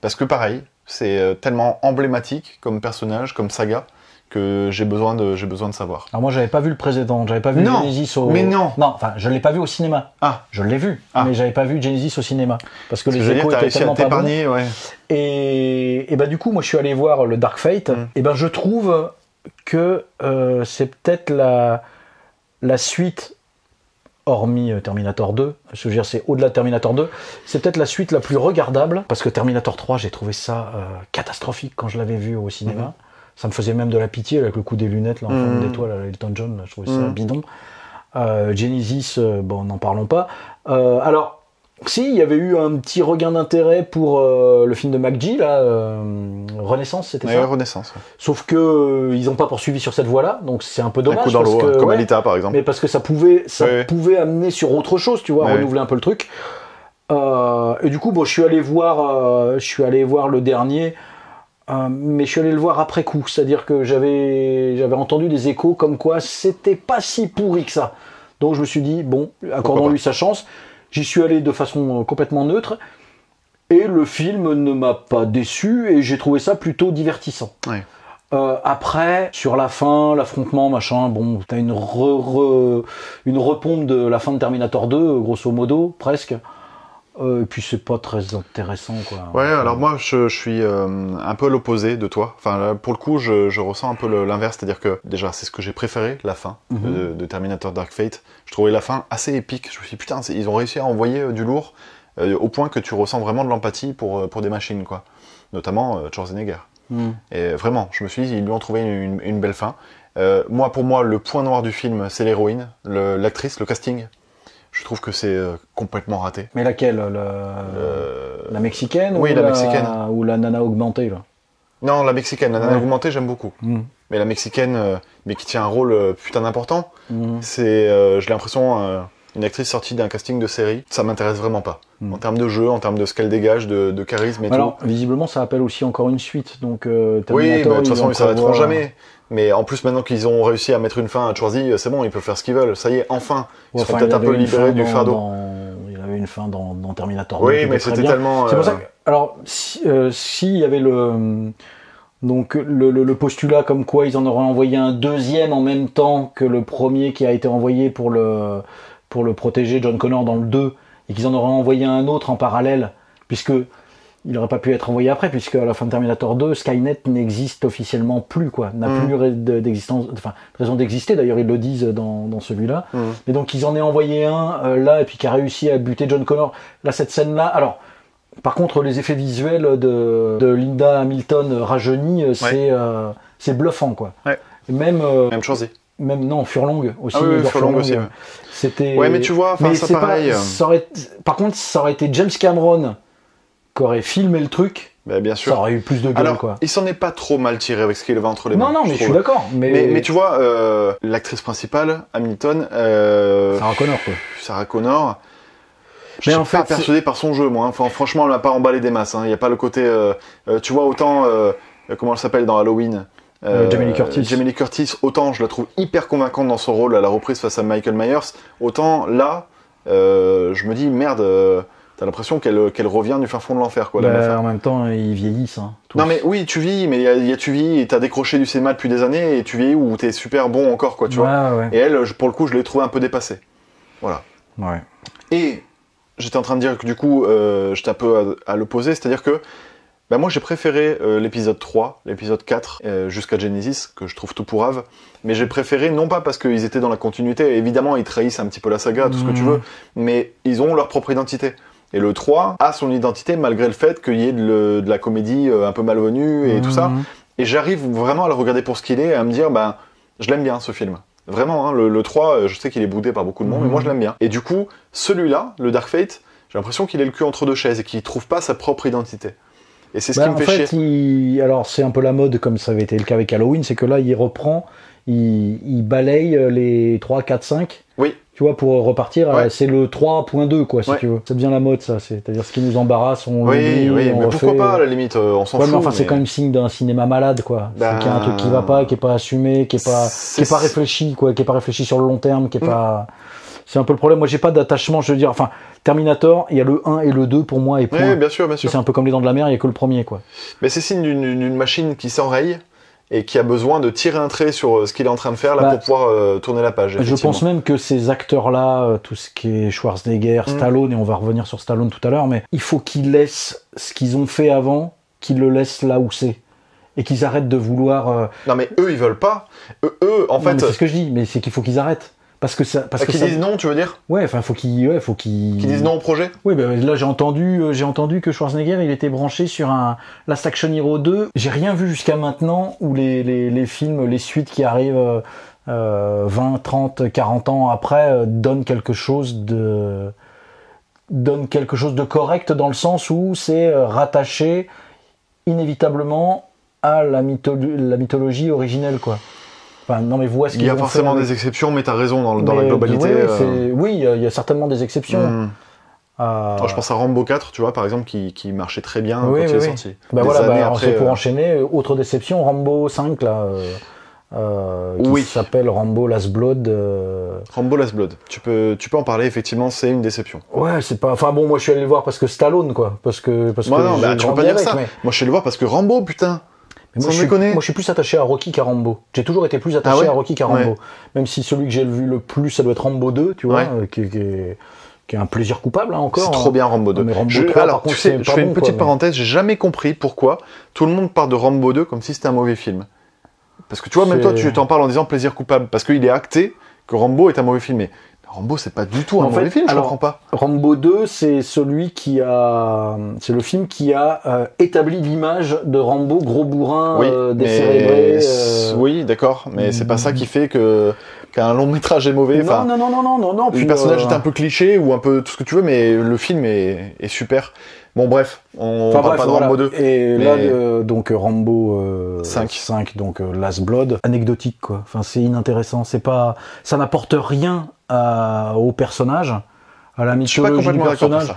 Speaker 1: Parce que pareil, c'est tellement emblématique comme personnage, comme saga, que j'ai besoin de, j'ai besoin de savoir.
Speaker 2: Alors moi, j'avais pas vu le précédent, j'avais pas vu
Speaker 1: Non,
Speaker 2: Genesis au.
Speaker 1: mais non.
Speaker 2: Non, enfin, je l'ai pas vu au cinéma.
Speaker 1: Ah,
Speaker 2: Je l'ai vu,
Speaker 1: Ah.
Speaker 2: mais j'avais pas vu Genesis au cinéma parce que les échos étaient
Speaker 1: à
Speaker 2: tellement pas bons.
Speaker 1: ouais.
Speaker 2: Et, et bah du coup, moi, je suis allé voir le Dark Fate.
Speaker 1: Mm.
Speaker 2: Et ben, je trouve que euh, c'est peut-être la la suite, hormis euh, Terminator 2. Je veux dire, c'est au-delà de Terminator 2. C'est peut-être la suite la plus regardable parce que Terminator 3, j'ai trouvé ça euh, catastrophique quand je l'avais vu au cinéma.
Speaker 1: Mhm.
Speaker 2: Ça me faisait même de la pitié avec le coup des lunettes là, en forme
Speaker 1: Mhm.
Speaker 2: d'étoile à Elton John. Là, je trouvais ça
Speaker 1: Mhm.
Speaker 2: bidon. Euh, Genesis, euh, bon, n'en parlons pas. Euh, alors, si, il y avait eu un petit regain d'intérêt pour le film de McGee, là, Renaissance, c'était
Speaker 1: Ouais,
Speaker 2: ça
Speaker 1: Renaissance. ouais.
Speaker 2: Sauf que ils n'ont pas poursuivi sur cette voie-là, donc c'est un peu dommage.
Speaker 1: un coup dans
Speaker 2: parce
Speaker 1: l'eau,
Speaker 2: que,
Speaker 1: comme
Speaker 2: ouais,
Speaker 1: Alita par exemple.
Speaker 2: mais parce que ça pouvait, ça pouvait amener sur autre chose, tu vois, renouveler un peu le truc. Et du coup, bon, je suis allé voir, je suis allé voir le dernier, euh, mais je suis allé le voir après coup. C'est-à-dire que j'avais, j'avais entendu des échos comme quoi c'était pas si pourri que ça. Donc je me suis dit bon, accordons-lui sa chance. J'y suis allé de façon euh, complètement neutre. Et le film ne m'a pas déçu et j'ai trouvé ça plutôt divertissant.
Speaker 1: Ouais.
Speaker 2: Euh, après, sur la fin, l'affrontement, machin, bon, t'as une, re- re- une repompe de la fin de Terminator 2, grosso modo, presque. Euh, et puis c'est pas très intéressant, quoi.
Speaker 1: Ouais, alors moi je, je suis euh, un peu l'opposé de toi. Enfin, là, pour le coup, je, je ressens un peu l'inverse, c'est-à-dire que déjà, c'est ce que j'ai préféré, la fin
Speaker 2: Mhm.
Speaker 1: de, de Terminator Dark Fate. Je trouvais la fin assez épique. Je me suis dit, putain, ils ont réussi à envoyer euh, du lourd euh, au point que tu ressens vraiment de l'empathie pour, euh, pour des machines, quoi. Notamment euh, Schwarzenegger.
Speaker 2: Hmm.
Speaker 1: Et vraiment, je me suis dit, ils lui ont trouvé une, une belle fin. Euh, moi, pour moi, le point noir du film, c'est l'héroïne, le- l'actrice, le casting. Je trouve que c'est euh, complètement raté.
Speaker 2: Mais laquelle le- La mexicaine
Speaker 1: oui,
Speaker 2: ou
Speaker 1: la mexicaine.
Speaker 2: Ou la nana augmentée, là
Speaker 1: Non, la mexicaine, la nana
Speaker 2: Ouais.
Speaker 1: augmentée, j'aime beaucoup.
Speaker 2: Hmm.
Speaker 1: Mais la mexicaine, euh, mais qui tient un rôle euh, putain d'important,
Speaker 2: Hmm.
Speaker 1: c'est, j'ai l'impression, une actrice sortie d'un casting de série. Ça m'intéresse vraiment pas.
Speaker 2: Mm.
Speaker 1: En termes de jeu, en termes de ce qu'elle dégage, de, de charisme et
Speaker 2: Alors, visiblement, ça appelle aussi encore une suite, donc euh,
Speaker 1: tout. Oui, de toute façon, ils s'arrêteront
Speaker 2: prévoient-
Speaker 1: jamais. Mais en plus, maintenant qu'ils ont réussi à mettre une fin à Schwarzy, euh, c'est bon, ils peuvent faire ce qu'ils veulent. Ça y est, enfin. Ils
Speaker 2: Ouais, enfin,
Speaker 1: peut-être un peu libérés
Speaker 2: fin
Speaker 1: du fardeau.
Speaker 2: dans- Il avait une fin dans, dans Terminator 2.
Speaker 1: Oui, mais c'était tellement.
Speaker 2: C'est pour
Speaker 1: euh,
Speaker 2: ça que, alors, si, euh, s'il y avait le, donc le, le- le postulat comme quoi ils en auraient envoyé un deuxième en même temps que le premier qui a été envoyé pour le, pour le protéger John Connor dans le 2, et qu'ils en auraient envoyé un autre en parallèle, puisque il n'aurait pas pu être envoyé après, puisque à la fin de Terminator 2, Skynet n'existe officiellement plus, quoi, n'a
Speaker 1: Mhm.
Speaker 2: plus d'existence, enfin, raison d'exister, d'ailleurs ils le disent dans, dans celui-là.
Speaker 1: Mhm.
Speaker 2: Mais donc ils en aient envoyé un euh, là et puis qui a réussi à buter John Connor. Là cette scène là, alors par contre les effets visuels de, de Linda Hamilton euh, rajeunie, euh, c'est euh, bluffant quoi.
Speaker 1: Ouais.
Speaker 2: Même euh,
Speaker 1: Même Schwarzy.
Speaker 2: Même non Furlong aussi.
Speaker 1: Ah oui, oui,
Speaker 2: Edward
Speaker 1: Furlong aussi, ouais.
Speaker 2: C'était.
Speaker 1: Ouais, mais tu vois, enfin,
Speaker 2: Mais
Speaker 1: ça
Speaker 2: c'est
Speaker 1: pareil.
Speaker 2: Pas,
Speaker 1: euh,
Speaker 2: ça aurait, par contre ça aurait été James Cameron qui aurait filmé le truc,
Speaker 1: bah, bien
Speaker 2: ça
Speaker 1: sûr.
Speaker 2: aurait eu plus de gueule
Speaker 1: Alors,
Speaker 2: quoi.
Speaker 1: il s'en est pas trop mal tiré avec ce qu'il avait entre les mains.
Speaker 2: Non non mais je suis d'accord. Mais,
Speaker 1: Mais, mais tu vois, euh, l'actrice principale, Hamilton, euh,
Speaker 2: Sarah Connor quoi.
Speaker 1: Sarah Connor, je
Speaker 2: Mais
Speaker 1: suis
Speaker 2: en fait,
Speaker 1: pas persuadé par son jeu, moi. hein. Enfin, franchement, elle m'a pas emballé des masses. hein. Il n'y a pas le côté, euh, tu vois, autant comment elle s'appelle dans Halloween?
Speaker 2: Euh, Jamie Lee Curtis.
Speaker 1: Jamie Lee Curtis, autant je la trouve hyper convaincante dans son rôle à la reprise face à Michael Myers, autant là, euh, je me dis merde, euh, t'as l'impression qu'elle qu'elle revient du fin fond de l'enfer, quoi.
Speaker 2: Bah,
Speaker 1: hein.
Speaker 2: en même temps ils vieillissent. Hein, tous.
Speaker 1: Non mais oui, tu vis, mais il y, a- il y a tu vis, et t'as décroché du cinéma depuis des années, et tu vis où t'es super bon encore, quoi, tu vois.
Speaker 2: ouais.
Speaker 1: Et elle, je- pour le coup, je l'ai trouvée un peu dépassée. Voilà.
Speaker 2: ouais.
Speaker 1: Et j'étais en train de dire que du coup, euh, j'étais un peu à, à l'opposé, c'est-à-dire que bah, moi j'ai préféré euh, l'épisode 3, l'épisode 4, euh, jusqu'à Genesis, que je trouve tout pourrave, mais j'ai préféré non pas parce qu'ils étaient dans la continuité, évidemment ils trahissent un petit peu la saga, tout ce que tu
Speaker 2: Mhm.
Speaker 1: veux, mais ils ont leur propre identité. Et le 3 a son identité malgré le fait qu'il y ait de, le- de la comédie euh, un peu malvenue et tout ça.
Speaker 2: Mhm.
Speaker 1: Et j'arrive vraiment à le regarder pour ce qu'il est et à me dire, ben, je l'aime bien ce film. Vraiment, hein, le, le 3, euh, je sais qu'il est boudé par beaucoup de monde, mais moi je l'aime bien. Et du coup, celui-là, le Dark Fate, j'ai l'impression qu'il est le cul entre deux chaises et qu'il trouve pas sa propre identité. Et c'est ce
Speaker 2: Bah,
Speaker 1: qui me
Speaker 2: en
Speaker 1: fait,
Speaker 2: fait,
Speaker 1: chier.
Speaker 2: il- alors c'est un peu la mode comme ça avait été le cas avec Halloween, c'est que là il reprend, il, il balaye euh, les 3, 4, 5.
Speaker 1: Oui.
Speaker 2: Tu vois, pour repartir,
Speaker 1: Ouais.
Speaker 2: euh, c'est le 3.2, quoi, si
Speaker 1: Ouais.
Speaker 2: tu veux. Ça devient la mode, ça. C'est-à-dire ce qui nous embarrasse, on
Speaker 1: Oui, oui,
Speaker 2: on
Speaker 1: mais
Speaker 2: refait.
Speaker 1: pourquoi pas, à la limite, euh, on s'en
Speaker 2: Ouais,
Speaker 1: fout.
Speaker 2: mais enfin, c'est
Speaker 1: mais-
Speaker 2: quand même signe d'un cinéma malade, quoi. C'est qu'il y a un truc qui va pas, qui est pas assumé, qui est pas,
Speaker 1: C'est-
Speaker 2: qui est pas réfléchi, quoi, qui est pas réfléchi sur le long terme, qui est
Speaker 1: Mm.
Speaker 2: pas. C'est un peu le problème. Moi, j'ai pas d'attachement, je veux dire. Enfin, Terminator, il y a le 1 et le 2 pour moi, et point.
Speaker 1: Oui, bien sûr, bien sûr.
Speaker 2: c'est un peu comme les dents de la mer, il y a que le premier, quoi.
Speaker 1: Mais c'est signe d'une machine qui s'enraye et qui a besoin de tirer un trait sur euh, ce qu'il est en train de faire là
Speaker 2: Bah,
Speaker 1: pour pouvoir euh, tourner la page.
Speaker 2: Je pense même que ces acteurs-là, euh, tout ce qui est Schwarzenegger,
Speaker 1: Mm.
Speaker 2: Stallone, et on va revenir sur Stallone tout à l'heure, mais il faut qu'ils laissent ce qu'ils ont fait avant, qu'ils le laissent là où c'est. Et qu'ils arrêtent de vouloir. euh,
Speaker 1: Non, mais eux, ils veulent pas. Eux, eux, en
Speaker 2: non,
Speaker 1: fait,
Speaker 2: c'est ce que je dis, mais c'est qu'il faut qu'ils arrêtent. Parce que ça. Parce que
Speaker 1: qu'ils
Speaker 2: ça...
Speaker 1: disent non, tu veux dire?
Speaker 2: Ouais, enfin, faut qu'ils. Ouais, faut qu'ils.
Speaker 1: Disent non au projet?
Speaker 2: Oui, bah, là j'ai entendu, euh, j'ai entendu que Schwarzenegger il était branché sur un Last Action Hero 2. J'ai rien vu jusqu'à maintenant où les, les, les films, les suites qui arrivent euh, euh, 20, 30, 40 ans après euh, donnent quelque chose de donnent quelque chose de correct dans le sens où c'est euh, rattaché inévitablement à la, mytholo- la mythologie originelle quoi. Enfin, non mais vois ce
Speaker 1: Il y a forcément
Speaker 2: fait
Speaker 1: des exceptions, mais t'as raison dans, dans la globalité.
Speaker 2: oui, il y, a- certainement des exceptions.
Speaker 1: hmm.
Speaker 2: Euh,
Speaker 1: Oh, je pense à Rambo 4, tu vois, par exemple, qui, qui marchait très bien
Speaker 2: Oui,
Speaker 1: quand
Speaker 2: oui,
Speaker 1: il est
Speaker 2: oui.
Speaker 1: sorti.
Speaker 2: Bah
Speaker 1: Des
Speaker 2: voilà, bah,
Speaker 1: après,
Speaker 2: c'est pour
Speaker 1: euh,
Speaker 2: enchaîner. Autre déception, Rambo 5, là, euh, qui s'appelle Rambo Last Blood.
Speaker 1: Rambo Last Blood. Tu peux, tu peux en parler, effectivement, c'est une déception.
Speaker 2: Ouais, c'est pas. Enfin bon, moi je suis allé le voir parce que Stallone, quoi. Parce que. Parce
Speaker 1: Moi,
Speaker 2: que
Speaker 1: non, bah, tu peux pas dire
Speaker 2: avec,
Speaker 1: ça.
Speaker 2: Mais,
Speaker 1: Moi, je suis allé le voir parce que Rambo, putain.
Speaker 2: Mais moi, je suis,
Speaker 1: déconner.
Speaker 2: moi je suis plus attaché à Rocky qu'à Rambo. J'ai toujours été plus attaché
Speaker 1: Ah ouais
Speaker 2: à Rocky qu'à Rambo.
Speaker 1: Ouais.
Speaker 2: Même si celui que j'ai vu le plus, ça doit être Rambo 2, tu vois,
Speaker 1: Ouais.
Speaker 2: euh, qui, qui est, qui est un plaisir coupable hein, encore.
Speaker 1: C'est
Speaker 2: hein.
Speaker 1: trop bien Rambo 2.
Speaker 2: mais Rambo
Speaker 1: Je-
Speaker 2: 3,
Speaker 1: alors,
Speaker 2: par contre,
Speaker 1: tu sais, je fais
Speaker 2: bon,
Speaker 1: une
Speaker 2: quoi,
Speaker 1: petite
Speaker 2: mais-
Speaker 1: parenthèse, j'ai jamais compris pourquoi tout le monde parle de Rambo 2 comme si c'était un mauvais film. Parce que tu vois, même toi, tu t'en parles en disant plaisir coupable, parce qu'il est acté que Rambo est un mauvais film. Mais Rambo, c'est pas du tout un
Speaker 2: En fait,
Speaker 1: mauvais film, je
Speaker 2: alors,
Speaker 1: comprends pas.
Speaker 2: Rambo 2, c'est celui qui a, c'est le film qui a euh, établi l'image de Rambo gros bourrin,
Speaker 1: Oui,
Speaker 2: euh, décérébré. euh,
Speaker 1: oui, d'accord, mais c'est pas ça qui fait que qu'un long métrage est mauvais.
Speaker 2: Non,
Speaker 1: Enfin,
Speaker 2: non, non, non, non, non, non.
Speaker 1: le
Speaker 2: puis,
Speaker 1: personnage est un peu cliché ou un peu tout ce que tu veux, mais le film est, est super. Bon, bref, on
Speaker 2: Enfin,
Speaker 1: parle
Speaker 2: bref,
Speaker 1: pas de
Speaker 2: voilà.
Speaker 1: Rambo 2.
Speaker 2: Et
Speaker 1: mais-
Speaker 2: là, euh, donc Rambo euh,
Speaker 1: Cinq.
Speaker 2: 5, donc euh, Last Blood, anecdotique quoi. Enfin, c'est inintéressant. C'est pas, ça n'apporte rien à- au personnage, à la mythologie du personnage.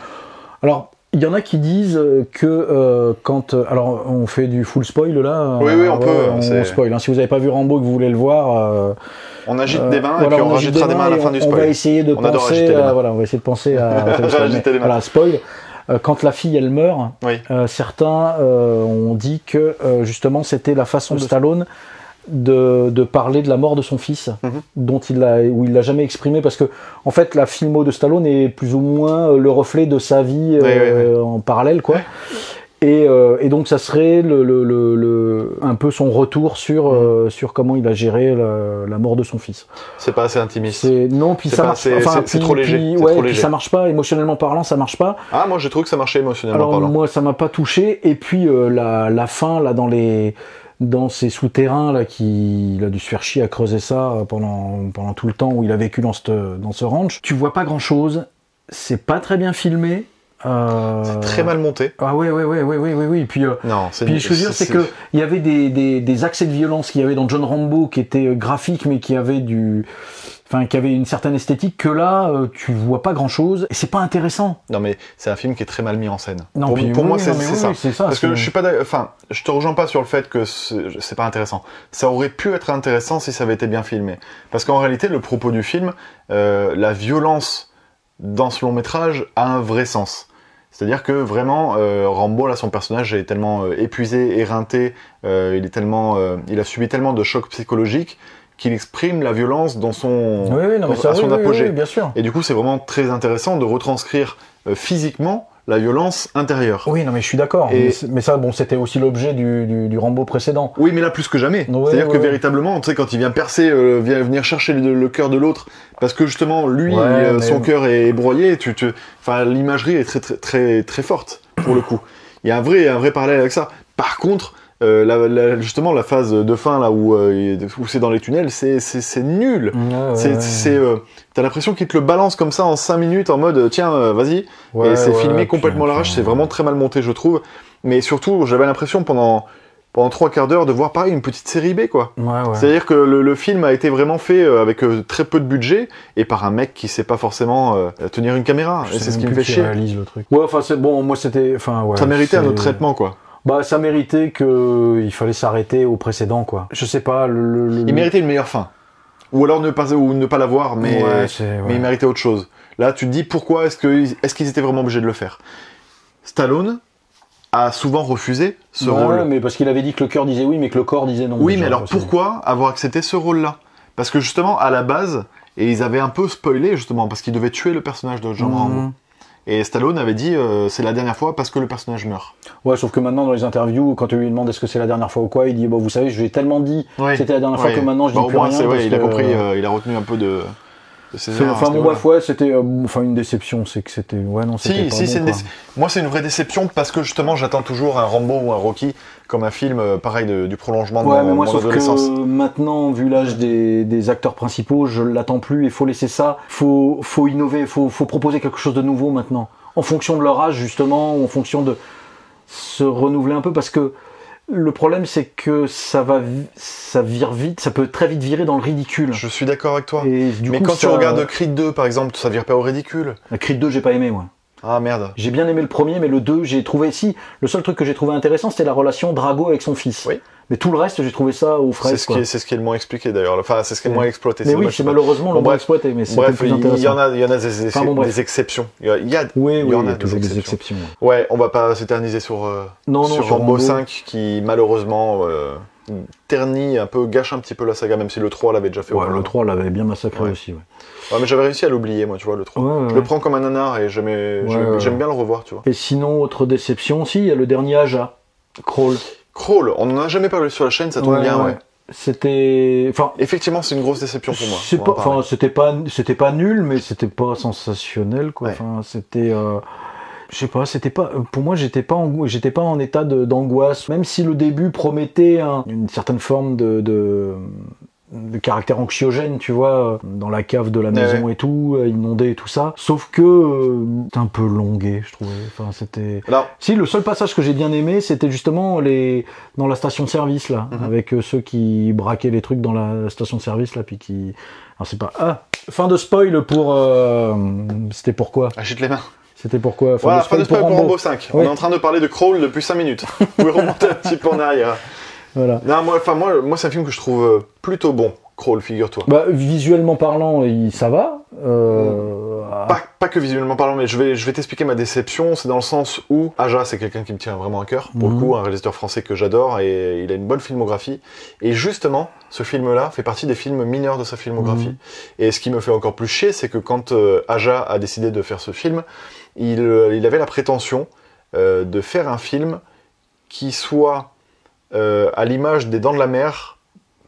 Speaker 2: Alors, il y en a qui disent que euh, quand. euh, alors, on fait du full spoil là.
Speaker 1: Oui,
Speaker 2: euh,
Speaker 1: oui, on peut,
Speaker 2: On spoil. hein. Si vous n'avez pas vu Rambo et que vous voulez le voir. euh,
Speaker 1: On agite des mains et
Speaker 2: voilà,
Speaker 1: puis on,
Speaker 2: agite
Speaker 1: rajoutera des mains à la fin
Speaker 2: on-
Speaker 1: du
Speaker 2: On va
Speaker 1: spoil.
Speaker 2: essayer de
Speaker 1: On
Speaker 2: penser. à- voilà, on va essayer de penser à. spoil.
Speaker 1: Mains.
Speaker 2: Voilà, spoil. Quand la fille elle meurt,
Speaker 1: Oui.
Speaker 2: certains ont dit que justement c'était la façon de Stallone de, de parler de la mort de son fils,
Speaker 1: Mhm.
Speaker 2: dont il a, où il l'a jamais exprimé, parce que en fait la filmo de Stallone est plus ou moins euh, le reflet de sa vie euh,
Speaker 1: Oui,
Speaker 2: en parallèle, quoi. Et, euh, et donc ça serait le, le, le, le- un peu son retour sur,
Speaker 1: Mhm.
Speaker 2: euh, sur comment il a géré la, la mort de son fils.
Speaker 1: C'est pas assez intimiste.
Speaker 2: Non, puis ça
Speaker 1: pas-
Speaker 2: marche. enfin,
Speaker 1: c'est-
Speaker 2: puis-
Speaker 1: trop léger,
Speaker 2: puis- ouais,
Speaker 1: trop
Speaker 2: puis
Speaker 1: léger.
Speaker 2: ça marche pas émotionnellement parlant, ça marche pas.
Speaker 1: Ah, moi j'ai trouvé que ça marchait émotionnellement
Speaker 2: Alors
Speaker 1: parlant.
Speaker 2: moi ça m'a pas touché et puis euh, la, la fin là dans les dans ces souterrains là qui il a dû se faire chier à creuser ça pendant pendant tout le temps où il a vécu dans ce dans ce ranch. Tu vois pas grand chose, c'est pas très bien filmé. Euh...
Speaker 1: C'est très mal monté.
Speaker 2: Ah ouais ouais ouais ouais ouais ouais oui et puis euh,
Speaker 1: Non, c'est
Speaker 2: puis ce que je veux dire, c'est que il y avait des, des, des accès de violence qu'il y avait dans John Rambo qui étaient euh, graphiques, mais qui avaient du, enfin, qui avaient une certaine esthétique que là, euh, tu vois pas grand chose et c'est pas intéressant.
Speaker 1: Non, mais c'est un film qui est très mal mis en scène.
Speaker 2: Non,
Speaker 1: pour
Speaker 2: puis
Speaker 1: pour
Speaker 2: oui,
Speaker 1: moi, c'est
Speaker 2: oui,
Speaker 1: ça.
Speaker 2: oui, ça.
Speaker 1: Parce que je suis pas. Enfin, je te rejoins pas sur le fait que c'est pas intéressant. Ça aurait pu être intéressant si ça avait été bien filmé. Parce qu'en réalité, le propos du film, euh, la violence dans ce long métrage a un vrai sens. C'est-à-dire que vraiment, euh, Rambo, là, son personnage est tellement euh, épuisé, éreinté, euh, il est tellement, il a subi tellement de chocs psychologiques qu'il exprime la violence dans son,
Speaker 2: Oui, oui, non,
Speaker 1: dans-
Speaker 2: ça,
Speaker 1: à son
Speaker 2: oui,
Speaker 1: apogée.
Speaker 2: oui, bien sûr.
Speaker 1: Et du coup, c'est vraiment très intéressant de retranscrire euh, physiquement la violence intérieure.
Speaker 2: Oui, non, mais je suis d'accord.
Speaker 1: Et-
Speaker 2: Mais, ça, bon, c'était aussi l'objet du, du, du Rambo précédent.
Speaker 1: Oui, mais là plus que jamais.
Speaker 2: Ouais,
Speaker 1: C'est-à-dire
Speaker 2: ouais,
Speaker 1: que
Speaker 2: ouais.
Speaker 1: véritablement, tu sais, quand il vient percer, euh, vient venir chercher le, le cœur de l'autre, parce que justement, lui, euh,
Speaker 2: mais-
Speaker 1: son cœur est broyé. Tu, tu, enfin, l'imagerie est très, très, très, très forte pour le coup. Il y a un vrai, un vrai parallèle avec ça. Par contre, euh, la- la- justement la phase de fin là où, euh, où c'est dans les tunnels, c'est c'est- c'est nul.
Speaker 2: Ouais,
Speaker 1: C'est
Speaker 2: ouais,
Speaker 1: c'est, euh, t'as l'impression qu'il te le balance comme ça en 5 minutes en mode tiens euh, vas-y
Speaker 2: ouais,
Speaker 1: et c'est
Speaker 2: ouais,
Speaker 1: filmé complètement à l'arrache, c'est vraiment très mal monté je trouve. Mais surtout j'avais l'impression pendant pendant trois quarts d'heure de voir pareil une petite série B quoi.
Speaker 2: Ouais, ouais.
Speaker 1: C'est-à-dire que le, le film a été vraiment fait avec très peu de budget et par un mec qui sait pas forcément euh, tenir une caméra.
Speaker 2: Je
Speaker 1: et
Speaker 2: sais
Speaker 1: c'est ce qui me fait
Speaker 2: qui
Speaker 1: chier.
Speaker 2: réalise le truc. Ouais, enfin c'est bon, moi c'était, enfin ouais.
Speaker 1: Ça méritait un autre traitement quoi.
Speaker 2: Bah ça méritait que il fallait s'arrêter au précédent quoi. Je sais pas le.
Speaker 1: Il méritait une meilleure fin. Ou alors ne pas ou ne pas l'avoir, mais
Speaker 2: Ouais, c'est- ouais.
Speaker 1: mais il méritait autre chose. Là, tu te dis pourquoi est-ce que est-ce qu'ils étaient vraiment obligés de le faire? Stallone a souvent refusé ce
Speaker 2: Ouais,
Speaker 1: rôle.
Speaker 2: mais parce qu'il avait dit que le cœur disait oui, mais que le corps disait non.
Speaker 1: Oui,
Speaker 2: déjà,
Speaker 1: mais alors pourquoi avoir accepté ce rôle-là? Parce que justement, à la base, et ils avaient un peu spoilé justement parce qu'ils devaient tuer le personnage de John
Speaker 2: Mhm.
Speaker 1: Rambo. Et Stallone avait dit euh, c'est la dernière fois parce que le personnage meurt.
Speaker 2: Ouais, sauf que maintenant dans les interviews, quand tu lui demandes est-ce que c'est la dernière fois ou quoi, il dit bah vous savez, je lui ai tellement dit
Speaker 1: Ouais.
Speaker 2: que c'était la dernière fois que maintenant je
Speaker 1: Bah,
Speaker 2: dis plus rien. parce
Speaker 1: il a compris, euh, il a retenu un peu de,
Speaker 2: Enfin bref ouais, c'était euh, enfin une déception, c'est que c'était ouais non
Speaker 1: Si,
Speaker 2: pas
Speaker 1: si, c'est moi c'est une vraie déception parce que justement j'attends toujours un Rambo ou un Rocky comme un film euh, pareil de- du prolongement de
Speaker 2: Ouais,
Speaker 1: mon,
Speaker 2: mais moi,
Speaker 1: mon
Speaker 2: sauf
Speaker 1: adolescence.
Speaker 2: que maintenant, vu l'âge des, des acteurs principaux, je l'attends plus. Il faut laisser ça. Faut, faut innover. Faut, faut proposer quelque chose de nouveau maintenant. En fonction de leur âge, justement, ou en fonction de se renouveler un peu, parce que le problème, c'est que ça va, ça vire vite. Ça peut très vite virer dans le ridicule.
Speaker 1: Je suis d'accord avec toi.
Speaker 2: Et du
Speaker 1: mais
Speaker 2: coup,
Speaker 1: quand tu regardes Creed 2 par exemple, ça vire pas au ridicule.
Speaker 2: La Creed 2, j'ai pas aimé, moi.
Speaker 1: Ah merde.
Speaker 2: J'ai bien aimé le premier, mais le 2, j'ai trouvé si. Le seul truc que j'ai trouvé intéressant, c'était la relation Drago avec son fils.
Speaker 1: Oui.
Speaker 2: Mais tout le reste, j'ai trouvé ça aux
Speaker 1: C'est
Speaker 2: fraises.
Speaker 1: ce
Speaker 2: quoi.
Speaker 1: qui est, c'est ce qui est le moins expliqué d'ailleurs. Enfin, c'est ce qui est le moins exploité.
Speaker 2: Mais oui, c'est malheureusement le moins exploité, mais
Speaker 1: Bref, il y en a, il y en a des, des-
Speaker 2: Enfin, bon, bref.
Speaker 1: des exceptions. Il y a, il y a-
Speaker 2: Oui,
Speaker 1: il y en a
Speaker 2: toujours des
Speaker 1: exceptions.
Speaker 2: ouais.
Speaker 1: Ouais, on va pas s'éterniser sur, euh,
Speaker 2: Non, non,
Speaker 1: sur
Speaker 2: sur
Speaker 1: Rambo
Speaker 2: Rambo.
Speaker 1: 5 qui malheureusement euh, ternit un peu, gâche un petit peu la saga, même si le 3 l'avait déjà fait.
Speaker 2: Ouais, le 3 l'avait bien massacré
Speaker 1: Ouais.
Speaker 2: aussi. Ouais.
Speaker 1: Ouais, mais j'avais réussi à l'oublier, moi, tu vois, le 3.
Speaker 2: Ouais, ouais,
Speaker 1: je le prends comme un nanar et j'aime bien le revoir, tu vois.
Speaker 2: Et sinon, autre déception aussi, il y a le dernier Aja, Crawl.
Speaker 1: Crawl, on en a jamais parlé sur la chaîne, ça tombe
Speaker 2: Ouais,
Speaker 1: bien,
Speaker 2: ouais.
Speaker 1: ouais.
Speaker 2: Enfin, Enfin,
Speaker 1: Effectivement, c'est une grosse déception pour moi.
Speaker 2: c'est pas, enfin, c'était pas, c'était pas nul, mais c'était pas sensationnel, quoi.
Speaker 1: Ouais.
Speaker 2: Enfin, c'était, euh, je sais pas, c'était pas, pour moi, j'étais pas en, j'étais pas en état d'angoisse, même si le début promettait un- une certaine forme de, de, de caractère anxiogène, tu vois, dans la cave de la
Speaker 1: Ouais,
Speaker 2: maison et tout, euh, inondé et tout ça. Sauf que, euh, c'était un peu longué, je trouvais. Enfin, c'était. Si, le seul passage que j'ai bien aimé, c'était justement les dans la station de service là,
Speaker 1: Mhm.
Speaker 2: avec euh, ceux qui braquaient les trucs dans la station de service là, puis qui. Alors c'est pas. Ah, fin de spoil pour. euh, C'était pourquoi
Speaker 1: agite les mains.
Speaker 2: C'était pourquoi
Speaker 1: Voilà, pas de spoil pour Rambo 5. On est en train de parler de Crawl depuis 5 minutes. Vous pouvez remonter un petit peu en arrière.
Speaker 2: Voilà.
Speaker 1: Non, moi, enfin, moi, moi c'est un film que je trouve euh, plutôt bon, Crawl, figure-toi.
Speaker 2: Bah, visuellement parlant, il- ça va. Euh,
Speaker 1: Pas, pas que visuellement parlant, mais je vais, je vais t'expliquer ma déception. C'est dans le sens où Aja, c'est quelqu'un qui me tient vraiment à cœur. Pour le
Speaker 2: Mhm.
Speaker 1: coup, un réalisateur français que j'adore et il a une bonne filmographie. Et justement, ce film-là fait partie des films mineurs de sa filmographie.
Speaker 2: Mhm.
Speaker 1: Et ce qui me fait encore plus chier, c'est que quand euh, Aja a décidé de faire ce film, il, euh, il avait la prétention euh, de faire un film qui soit euh, à l'image des Dents de la Mer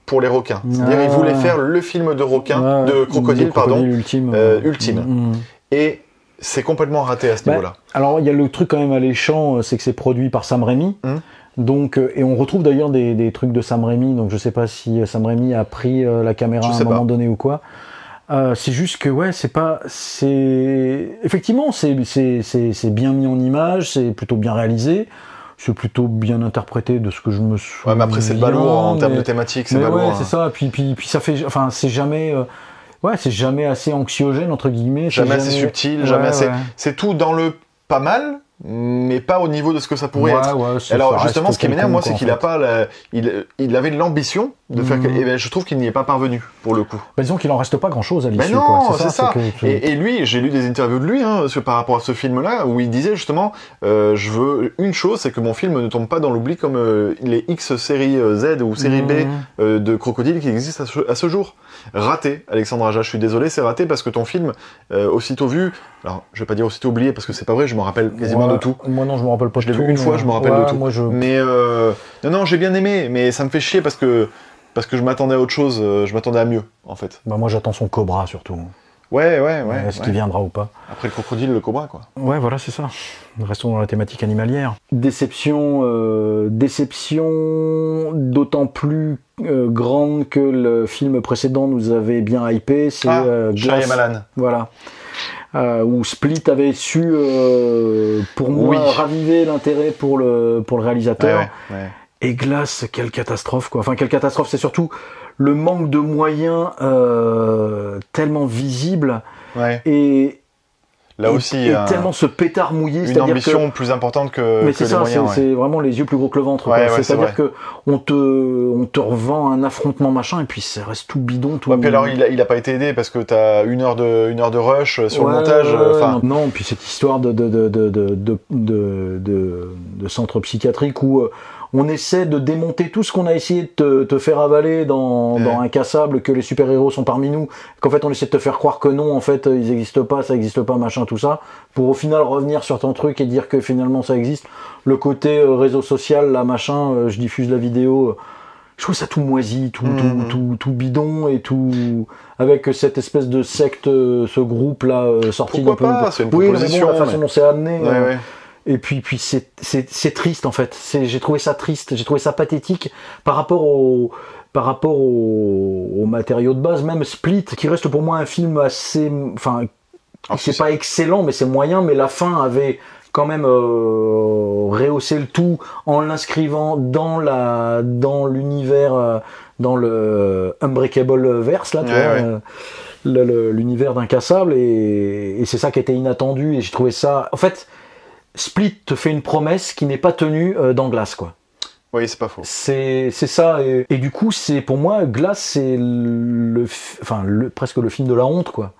Speaker 1: pour les requins. C'est-à-dire, il
Speaker 2: Ah.
Speaker 1: voulait faire le film de requin, de crocodile, pardon.
Speaker 2: ultime.
Speaker 1: euh, ultime.
Speaker 2: Mhm.
Speaker 1: Et c'est complètement raté à ce
Speaker 2: Bah,
Speaker 1: niveau-là.
Speaker 2: Alors il y a le truc quand même alléchant, euh, c'est que c'est produit par Sam Raimi.
Speaker 1: Mhm.
Speaker 2: Donc et on retrouve d'ailleurs des, des trucs de Sam Raimi. Donc je sais pas si Sam Raimi a pris la caméra à un moment donné ou quoi. Euh, c'est juste que ouais, c'est pas, c'est effectivement c'est c'est c'est c'est bien mis en image, c'est plutôt bien réalisé, c'est plutôt bien interprété de ce que je me souviens.
Speaker 1: Ouais, mais après, c'est le balourd en termes de thématique, c'est balourd.
Speaker 2: ouais,
Speaker 1: hein.
Speaker 2: c'est ça. Puis, puis, puis ça fait, enfin, c'est jamais, euh, ouais, c'est jamais assez anxiogène entre guillemets.
Speaker 1: Jamais assez subtil, jamais
Speaker 2: Ouais,
Speaker 1: assez-
Speaker 2: ouais.
Speaker 1: C'est tout dans le pas mal, mais pas au niveau de ce que ça pourrait
Speaker 2: Ouais,
Speaker 1: être.
Speaker 2: ouais,
Speaker 1: Alors justement, ce qui m'énerve, moi, c'est qu'il a pas, la- il, il avait l'ambition de faire. Que- Et ben, je trouve qu'il n'y est pas parvenu pour le coup.
Speaker 2: Bah, disons qu'il en reste pas grand chose à l'issue.
Speaker 1: Mais non, c'est ça.
Speaker 2: que-
Speaker 1: Et, et lui, j'ai lu des interviews de lui hein, sur- par rapport à ce film-là, où il disait justement, euh, je veux une chose, c'est que mon film ne tombe pas dans l'oubli comme euh, les X série euh, Z ou série B
Speaker 2: Mhm.
Speaker 1: euh, de crocodile qui existent à ce, à ce jour. Raté, Alexandre Aja, je suis désolé, c'est raté parce que ton film, euh, aussitôt vu, alors je vais pas dire aussitôt oublié parce que c'est pas vrai, je me rappelle quasiment de tout.
Speaker 2: Moi non, je me rappelle pas
Speaker 1: Je
Speaker 2: de
Speaker 1: l'ai vu une fois, je me rappelle
Speaker 2: ouais,
Speaker 1: de tout.
Speaker 2: Moi, je...
Speaker 1: Mais euh, non, non, j'ai bien aimé, mais ça me fait chier parce que parce que je m'attendais à autre chose, euh, je m'attendais à mieux en fait.
Speaker 2: bah, moi, j'attends son Cobra surtout.
Speaker 1: Ouais, ouais, ouais.
Speaker 2: Est-ce
Speaker 1: ouais.
Speaker 2: qu'il viendra ou pas
Speaker 1: Après le crocodile, le cobra, quoi.
Speaker 2: Ouais, voilà, c'est ça. Restons dans la thématique animalière. Déception, euh, déception d'autant plus euh, grande que le film précédent nous avait bien hypé. C'est
Speaker 1: Ah,
Speaker 2: euh, Glass.
Speaker 1: Shyamalan.
Speaker 2: Voilà. Euh, où Split avait su, euh, pour moi,
Speaker 1: Oui.
Speaker 2: raviver l'intérêt pour le, pour le réalisateur.
Speaker 1: ouais, ouais.
Speaker 2: Et Glass, quelle catastrophe, quoi. Enfin, quelle catastrophe, c'est surtout le manque de moyens euh, tellement visible
Speaker 1: Ouais.
Speaker 2: et,
Speaker 1: Là
Speaker 2: et-
Speaker 1: aussi,
Speaker 2: et
Speaker 1: un-
Speaker 2: tellement ce pétard mouillé.
Speaker 1: une
Speaker 2: que-
Speaker 1: ambition plus importante que,
Speaker 2: mais c'est ça, c'est
Speaker 1: ouais.
Speaker 2: vraiment les yeux plus gros que le ventre.
Speaker 1: Ouais, c'est
Speaker 2: C'est-à-dire que on te, on te revend un affrontement machin et puis ça reste tout bidon, tout.
Speaker 1: Puis alors, il a, il a pas été aidé parce que t'as une heure de, une heure de rush sur
Speaker 2: Ouais,
Speaker 1: le montage. euh, Enfin,
Speaker 2: non, non, puis cette histoire de de de de de de, de, de- de centre psychiatrique où euh, on essaie de démonter tout ce qu'on a essayé de te, te faire avaler dans,
Speaker 1: Ouais.
Speaker 2: dans Incassable, que les super-héros sont parmi nous, qu'en fait on essaie de te faire croire que non, en fait ils existent pas, ça existe pas, machin, tout ça, pour au final revenir sur ton truc et dire que finalement ça existe. Le côté euh, réseau social, là, machin, euh, je diffuse la vidéo. euh, je trouve ça tout moisi, tout,
Speaker 1: Mhm.
Speaker 2: tout, tout, tout bidon et tout avec cette espèce de secte, ce groupe là sorti
Speaker 1: Pourquoi
Speaker 2: d'un peu.
Speaker 1: pas, c'est une
Speaker 2: oui, mais bon, la façon
Speaker 1: mais-
Speaker 2: dont c'est amené.
Speaker 1: ouais, ouais.
Speaker 2: Et puis, puis c'est, triste en fait. J'ai trouvé ça triste, j'ai trouvé ça pathétique par rapport au, par rapport au, au matériau de base, même Split, qui reste pour moi un film assez, enfin,
Speaker 1: Ah,
Speaker 2: c'est pas excellent, mais c'est moyen. Mais la fin avait quand même euh, rehaussé le tout en l'inscrivant dans la, dans l'univers, euh, dans le Unbreakable verse là, tu
Speaker 1: Ouais,
Speaker 2: vois.
Speaker 1: ouais.
Speaker 2: euh, l'univers d'incassable et, et c'est ça qui était inattendu et j'ai trouvé ça en fait Split te fait une promesse qui n'est pas tenue euh, dans Glace quoi
Speaker 1: Oui, c'est pas faux.
Speaker 2: c'est c'est ça et, et du coup c'est pour moi Glace c'est le fi- enfin le, presque le film de la honte quoi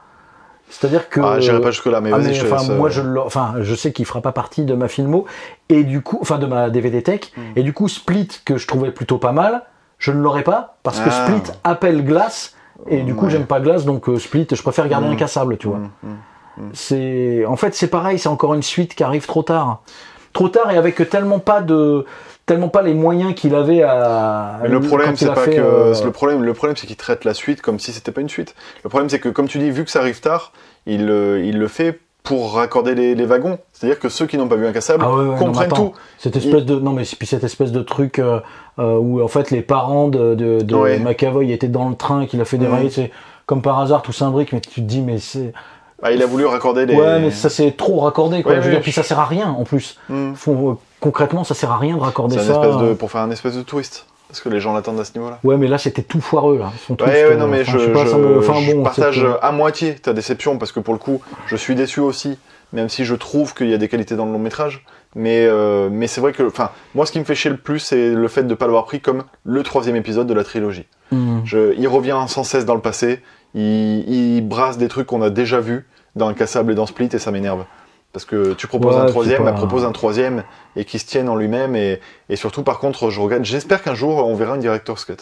Speaker 2: c'est à dire que
Speaker 1: Ah, j'irai pas jusque-là, mais
Speaker 2: ah, mais
Speaker 1: je
Speaker 2: enfin,
Speaker 1: laisse, euh,
Speaker 2: moi je enfin je sais qu'il fera pas partie de ma filmo et du coup enfin de ma DVD tech
Speaker 1: Hmm.
Speaker 2: et du coup Split que je trouvais plutôt pas mal je ne l'aurais pas parce que
Speaker 1: Ah.
Speaker 2: Split appelle Glace et du coup
Speaker 1: Ouais.
Speaker 2: j'aime pas Glace donc euh, Split je préfère garder
Speaker 1: Mm.
Speaker 2: Incassable tu vois
Speaker 1: Mm, mm.
Speaker 2: C'est en fait c'est pareil c'est encore une suite qui arrive trop tard trop tard et avec tellement pas de tellement pas les moyens qu'il avait à
Speaker 1: Mais le problème, c'est pas que
Speaker 2: euh,
Speaker 1: le problème, le problème, c'est qu'il traite la suite comme si c'était pas une suite. Le problème, c'est que comme tu dis, vu que ça arrive tard, il, euh, il le fait pour raccorder les, les wagons. C'est-à-dire que ceux qui n'ont pas vu Incassable
Speaker 2: Ah ouais, ouais,
Speaker 1: comprennent tout.
Speaker 2: Cette espèce de non mais c'est- puis cette espèce de truc euh, euh, où en fait les parents de, de, de
Speaker 1: Ouais.
Speaker 2: McAvoy étaient dans le train qu'il a fait dérailler
Speaker 1: Mhm.
Speaker 2: c'est comme par hasard tout s'imbrique mais tu te dis mais c'est
Speaker 1: Ah, il a voulu raccorder les.
Speaker 2: ouais mais ça c'est trop raccordé quoi
Speaker 1: Ouais,
Speaker 2: je veux
Speaker 1: ouais,
Speaker 2: dire puis ça sert à rien en plus
Speaker 1: Hmm.
Speaker 2: Faut- euh, concrètement ça sert à rien de raccorder ça
Speaker 1: espèce de pour faire un espèce de touriste. Parce que les gens l'attendent à ce niveau-là.
Speaker 2: ouais mais là c'était tout foireux là Ils sont tous,
Speaker 1: Ouais, ouais, non, mais je,
Speaker 2: sais pas,
Speaker 1: je-
Speaker 2: ça me- enfin,
Speaker 1: je
Speaker 2: bon,
Speaker 1: partage à moitié ta déception parce que pour le coup, je suis déçu aussi, même si je trouve qu'il y a des qualités dans le long métrage. Mais, euh, mais c'est vrai que, enfin, moi, ce qui me fait chier le plus, c'est le fait de ne pas l'avoir pris comme le troisième épisode de la trilogie.
Speaker 2: Mhm.
Speaker 1: Je, il revient sans cesse dans le passé, il, il brasse des trucs qu'on a déjà vus dans Incassable et dans Split et ça m'énerve. Parce que tu proposes
Speaker 2: Ouais,
Speaker 1: un troisième,
Speaker 2: pas-
Speaker 1: elle propose un troisième et qui se tienne en lui-même et, et surtout par contre je regarde, j'espère qu'un jour on verra un director's cut.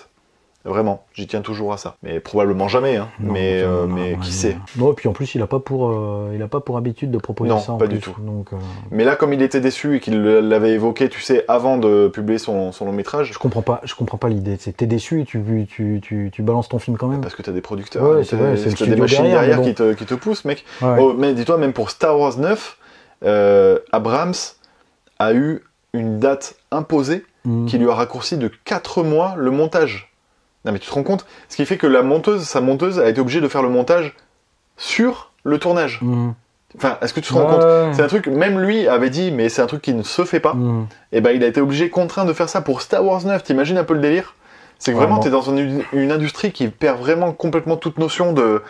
Speaker 1: Vraiment, j'y tiens toujours à ça. Mais probablement jamais, hein.
Speaker 2: Non,
Speaker 1: mais, euh,
Speaker 2: non,
Speaker 1: mais
Speaker 2: non,
Speaker 1: qui
Speaker 2: non.
Speaker 1: sait.
Speaker 2: Non, et puis en plus, il a pas pour, euh, il a pas pour habitude de proposer
Speaker 1: Non,
Speaker 2: ça. en
Speaker 1: pas
Speaker 2: plus.
Speaker 1: du tout.
Speaker 2: Donc, euh,
Speaker 1: Mais là, comme il était déçu et qu'il l'avait évoqué, tu sais, avant de publier son, son long métrage,
Speaker 2: je comprends pas, je comprends pas l'idée. C'est t'es déçu et tu, tu, tu, tu balances ton film quand même.
Speaker 1: parce que t'as des producteurs,
Speaker 2: Ouais,
Speaker 1: et
Speaker 2: c'est vrai, c'est
Speaker 1: des machines
Speaker 2: derrière,
Speaker 1: derrière,
Speaker 2: mais bon.
Speaker 1: qui, te, qui te poussent, mec.
Speaker 2: Ouais.
Speaker 1: Oh, mais dis-toi, même pour Star Wars 9, euh, Abrams a eu une date imposée
Speaker 2: Mhm.
Speaker 1: qui lui a raccourci de 4 mois le montage. Non mais tu te rends compte Ce qui fait que la monteuse, sa monteuse a été obligée de faire le montage sur le tournage.
Speaker 2: Mhm.
Speaker 1: Enfin, est-ce que tu te rends
Speaker 2: Ouais,
Speaker 1: compte. C'est un truc, même lui avait dit, mais c'est un truc qui ne se fait pas.
Speaker 2: Mhm.
Speaker 1: Et ben il a été obligé, contraint de faire ça pour Star Wars 9. T'imagines un peu le délire C'est que vraiment, t'es dans une, une industrie qui perd vraiment complètement toute notion de,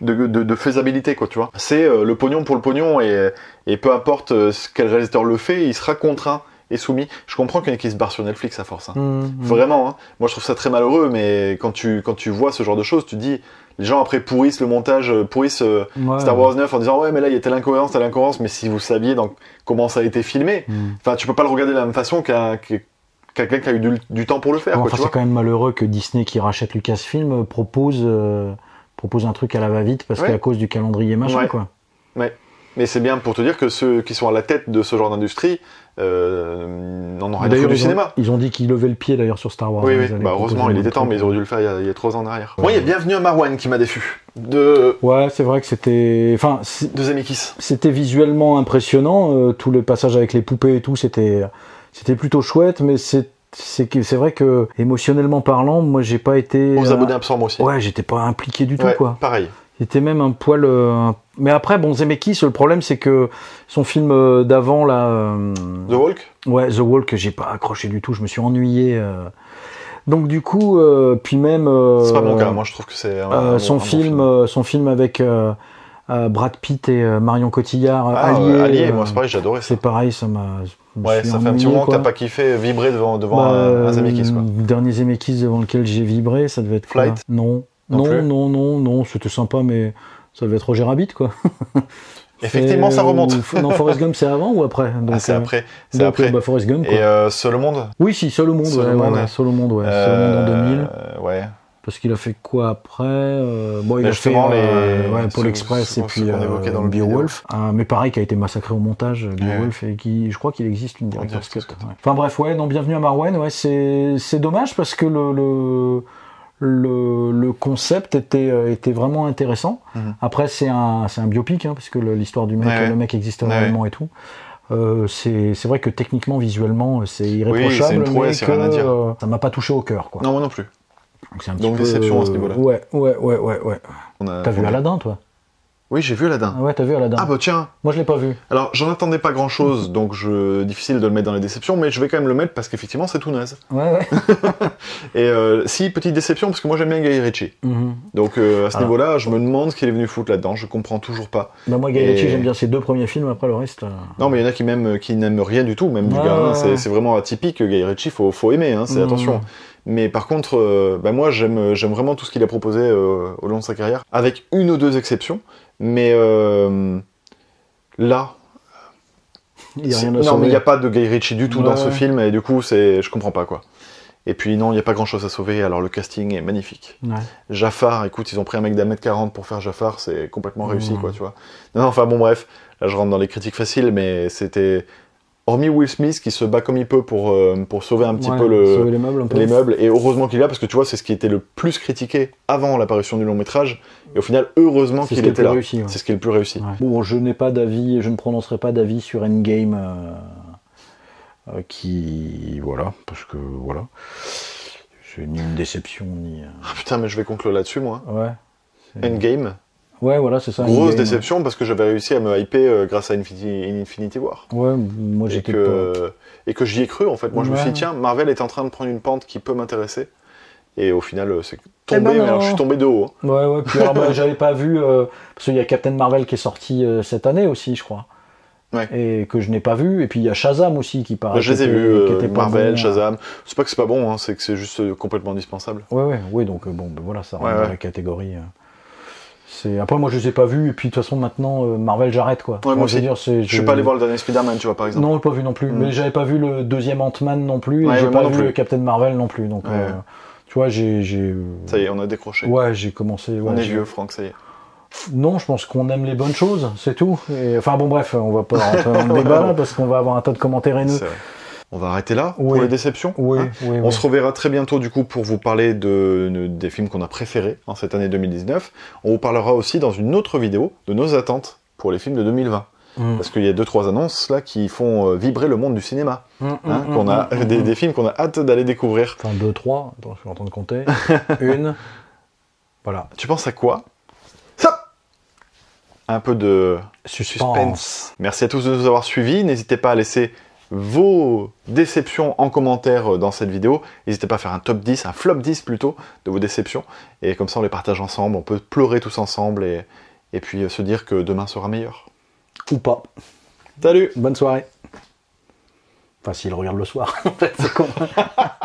Speaker 1: de, de- de faisabilité, quoi, tu vois. C'est euh, le pognon pour le pognon, et, et peu importe euh, quel réalisateur le fait, il sera contraint et soumis. Je comprends qu'il y en ait qui se barre sur Netflix à force. hein.
Speaker 2: Mhm.
Speaker 1: Vraiment, hein. moi je trouve ça très malheureux, mais quand tu, quand tu vois ce genre de choses, tu dis, les gens après pourrissent le montage, euh, pourrissent euh,
Speaker 2: Ouais.
Speaker 1: Star Wars 9 en disant ouais mais là il y a telle incohérence, telle incohérence, mais si vous saviez donc comment ça a été filmé,
Speaker 2: Mhm.
Speaker 1: enfin tu peux pas le regarder de la même façon qu'un qu'un- quelqu'un qui a eu du, du temps pour le faire,
Speaker 2: Bon, enfin, c'est quand même malheureux que Disney, qui rachète Lucasfilm, euh, propose, euh, propose un truc à la va-vite parce
Speaker 1: Ouais.
Speaker 2: qu'à cause du calendrier machin,
Speaker 1: Ouais.
Speaker 2: quoi.
Speaker 1: Ouais. Mais c'est bien pour te dire que ceux qui sont à la tête de ce genre d'industrie euh, rien à
Speaker 2: D'ailleurs,
Speaker 1: du cinéma.
Speaker 2: ils ont dit qu'ils levaient le pied d'ailleurs sur Star Wars.
Speaker 1: Oui, oui, bah, heureusement, il était temps, mais ils auraient dû le faire il y a, il y a trois ans en arrière. Moi, il y a Bienvenue à Marwan qui m'a déçu. De,
Speaker 2: Ouais, c'est vrai que c'était. Enfin,
Speaker 1: de Zemeckis.
Speaker 2: c'était visuellement impressionnant. euh, tout le passage avec les poupées et tout, c'était, c'était plutôt chouette, mais c'est, c'est vrai que émotionnellement parlant, moi, j'ai pas été.
Speaker 1: Aux
Speaker 2: euh,
Speaker 1: abonnés absents, moi aussi.
Speaker 2: Ouais, j'étais pas impliqué du tout,
Speaker 1: Ouais,
Speaker 2: quoi.
Speaker 1: Pareil.
Speaker 2: C'était même un poil. euh, Mais après, bon, Zemeckis, le problème, c'est que son film euh, d'avant, là. euh,
Speaker 1: The Walk?
Speaker 2: Ouais, The que j'ai pas accroché du tout, je me suis ennuyé. Donc du coup, puis même
Speaker 1: C'est pas mon cas. Moi, je trouve que c'est un
Speaker 2: son
Speaker 1: bon-
Speaker 2: film, son film avec Brad Pitt et Marion Cotillard,
Speaker 1: Ah,
Speaker 2: Allié.
Speaker 1: Allié, moi, c'est pareil, j'adorais ça.
Speaker 2: c'est pareil, ça m'a.
Speaker 1: Ouais, ça fait un petit moment que t'as pas kiffé vibrer devant, devant
Speaker 2: Bah,
Speaker 1: un, Zemeckis, quoi.
Speaker 2: Le dernier Zemeckis devant lequel j'ai vibré, ça devait être quoi?
Speaker 1: Flight?
Speaker 2: Non,
Speaker 1: Non
Speaker 2: non, non, non, non, c'était sympa, mais ça devait être Roger Rabbit, quoi.
Speaker 1: Effectivement, ça remonte.
Speaker 2: ou- non, Forrest Gump, c'est avant ou après?
Speaker 1: Ah, c'est
Speaker 2: euh,
Speaker 1: après. C'est après.
Speaker 2: euh, bah, Forrest Gump, quoi.
Speaker 1: Et euh, Seul au monde
Speaker 2: Oui, si, Seul au monde,
Speaker 1: Seul
Speaker 2: ouais,
Speaker 1: au monde,
Speaker 2: ouais,
Speaker 1: ouais.
Speaker 2: Seul au monde, ouais. Seul au monde en 2000.
Speaker 1: Euh, ouais.
Speaker 2: Parce qu'il a fait quoi après euh, Bon, il
Speaker 1: Mais
Speaker 2: a fait euh,
Speaker 1: les-
Speaker 2: ouais, Pôle Express et puis
Speaker 1: dans le.
Speaker 2: Beowulf. Euh, mais pareil, qui a été massacré au montage. Beowulf, et qui, je crois qu'il existe une director's cut. Enfin bref, ouais, non, bienvenue à Marwen. Ouais, c'est c'est dommage parce que le le concept était euh, était vraiment intéressant.
Speaker 1: Mhm.
Speaker 2: Après, c'est un un biopic hein, parce que l'histoire du mec,
Speaker 1: Ouais,
Speaker 2: le mec existe
Speaker 1: Ouais,
Speaker 2: réellement et tout. Euh, c'est vrai que techniquement, visuellement, c'est irréprochable,
Speaker 1: c'est une prouesse,
Speaker 2: mais
Speaker 1: rien à dire.
Speaker 2: euh, ça m'a pas touché au cœur, quoi.
Speaker 1: Non, moi non plus.
Speaker 2: Donc, c'est un
Speaker 1: Donc
Speaker 2: petit peu,
Speaker 1: déception à ce niveau-là.
Speaker 2: Ouais, ouais, ouais, ouais, ouais. T'as vu Aladdin, toi?
Speaker 1: Oui, j'ai vu Aladdin.
Speaker 2: Ah Ouais, t'as vu Aladdin.
Speaker 1: Ah bah tiens,
Speaker 2: Moi, je l'ai pas vu.
Speaker 1: alors j'en attendais pas grand chose, donc je... difficile de le mettre dans les déceptions, mais je vais quand même le mettre parce qu'effectivement c'est tout naze.
Speaker 2: Ouais, ouais.
Speaker 1: Et euh, si, petite déception, parce que moi j'aime bien Guy Ritchie.
Speaker 2: Mhm.
Speaker 1: Donc euh, à ce
Speaker 2: Alors.
Speaker 1: niveau-là, je me demande ce qu'il est venu foutre là-dedans, je comprends toujours pas.
Speaker 2: Bah, moi, Guy
Speaker 1: Et-
Speaker 2: Ritchie, j'aime bien ses deux premiers films, après le reste. euh,
Speaker 1: Non, mais il y en a qui, m'aiment- qui n'aiment rien du tout, même du hein.
Speaker 2: ouais,
Speaker 1: C'est- vraiment atypique, Guy Ritchie, faut, faut aimer, hein, c'est
Speaker 2: Mhm.
Speaker 1: attention. Mais par contre, bah, moi j'aime j'aime vraiment tout ce qu'il a proposé au long de sa carrière, avec une ou deux exceptions. Mais euh, là,
Speaker 2: Il y a
Speaker 1: c'est-
Speaker 2: rien à
Speaker 1: non, mais il n'y a pas de Guy Ritchie du tout dans ce film, et du coup, c'est, je comprends pas quoi. Et puis non, il n'y a pas grand chose à sauver, alors le casting est magnifique.
Speaker 2: Ouais.
Speaker 1: Jafar, écoute, ils ont pris un mec d'un mètre 40 pour faire Jafar, c'est complètement réussi, quoi, tu vois. Non, non, enfin bon, bref, là je rentre dans les critiques faciles, mais c'était. Hormis Will Smith qui se bat comme il peut pour, euh, pour sauver un petit
Speaker 2: Ouais,
Speaker 1: peu le,
Speaker 2: sauver les meubles un peu.
Speaker 1: les meubles, et heureusement qu'il est là, parce que tu vois, c'est ce qui était le plus critiqué avant l'apparition du long métrage, et au final, heureusement qu'il était là.
Speaker 2: ouais.
Speaker 1: C'est ce qui est le plus réussi.
Speaker 2: Ouais. Bon, je n'ai pas d'avis, je ne prononcerai pas d'avis sur Endgame, euh, euh, qui, voilà, parce que voilà, c'est ni une déception ni. euh,
Speaker 1: Ah putain, mais je vais conclure là-dessus, moi.
Speaker 2: Ouais.
Speaker 1: Endgame,
Speaker 2: Ouais, voilà, c'est ça.
Speaker 1: grosse
Speaker 2: Endgame.
Speaker 1: déception, parce que j'avais réussi à me hyper euh, grâce à Infinity, Infinity War.
Speaker 2: Ouais, moi
Speaker 1: et
Speaker 2: j'étais
Speaker 1: que, et que j'y ai cru en fait. Moi je me suis dit, tiens, Marvel est en train de prendre une pente qui peut m'intéresser. Et au final, euh, c'est tombé,
Speaker 2: Eh ben
Speaker 1: mais alors je suis tombé de haut. hein.
Speaker 2: pas. Ouais, ouais, puis bah, j'avais pas vu, euh, parce qu'il y a Captain Marvel qui est sorti euh, cette année aussi, je crois.
Speaker 1: Ouais.
Speaker 2: Et que je n'ai pas vu, et puis il y a Shazam aussi qui paraît.
Speaker 1: je les ai vus, euh,
Speaker 2: pas
Speaker 1: Marvel,
Speaker 2: bon.
Speaker 1: Shazam. C'est pas que c'est pas bon, hein, c'est que c'est juste complètement indispensable.
Speaker 2: Ouais, ouais, ouais, donc bon, ben voilà, ça rentre
Speaker 1: Ouais,
Speaker 2: dans la catégorie. Euh. C'est... Après, moi je les ai pas vus, et puis de toute façon, maintenant, euh, Marvel, j'arrête quoi.
Speaker 1: moi
Speaker 2: je veux dire, c'est-
Speaker 1: Je suis pas allé voir le dernier Spider-Man, tu vois, par exemple.
Speaker 2: Non, pas vu non plus.
Speaker 1: Mm.
Speaker 2: Mais j'avais pas vu le deuxième Ant-Man non plus, et j'ai pas vu
Speaker 1: plus.
Speaker 2: Captain Marvel non plus. Donc,
Speaker 1: Ouais.
Speaker 2: euh, tu vois, j'ai. j'ai...
Speaker 1: Ça y est, on a décroché.
Speaker 2: Ouais, j'ai commencé.
Speaker 1: on est vieux, Franck, ça y est.
Speaker 2: Non, je pense qu'on aime les bonnes choses, c'est tout. Et, enfin bon, bref, on va pas rentrer dans le débat là parce qu'on va avoir un tas de commentaires haineux.
Speaker 1: On va arrêter là pour les déceptions.
Speaker 2: Oui,
Speaker 1: hein.
Speaker 2: oui,
Speaker 1: On
Speaker 2: oui.
Speaker 1: se reverra très bientôt du coup pour vous parler de, de- des films qu'on a préférés en cette année 2019. On vous parlera aussi dans une autre vidéo de nos attentes pour les films de 2020.
Speaker 2: Mm.
Speaker 1: Parce qu'il y a deux trois annonces là qui font euh, vibrer le monde du cinéma.
Speaker 2: Mm,
Speaker 1: hein,
Speaker 2: mm,
Speaker 1: qu'on a des, des films qu'on a hâte d'aller découvrir.
Speaker 2: Enfin, deux, trois. Attends, je suis en train de compter. Une. Voilà.
Speaker 1: Tu penses à quoi? Ça Un peu de
Speaker 2: Suspense.
Speaker 1: suspense. Merci à tous de nous avoir suivis. N'hésitez pas à laisser vos déceptions en commentaire euh, dans cette vidéo. N'hésitez pas à faire un top 10, un flop 10 plutôt, de vos déceptions. Et comme ça, on les partage ensemble. On peut pleurer tous ensemble et, et puis euh, se dire que demain sera meilleur.
Speaker 2: Ou pas.
Speaker 1: Salut
Speaker 2: Bonne soirée. Enfin, s'il regarde le soir, en fait, c'est con.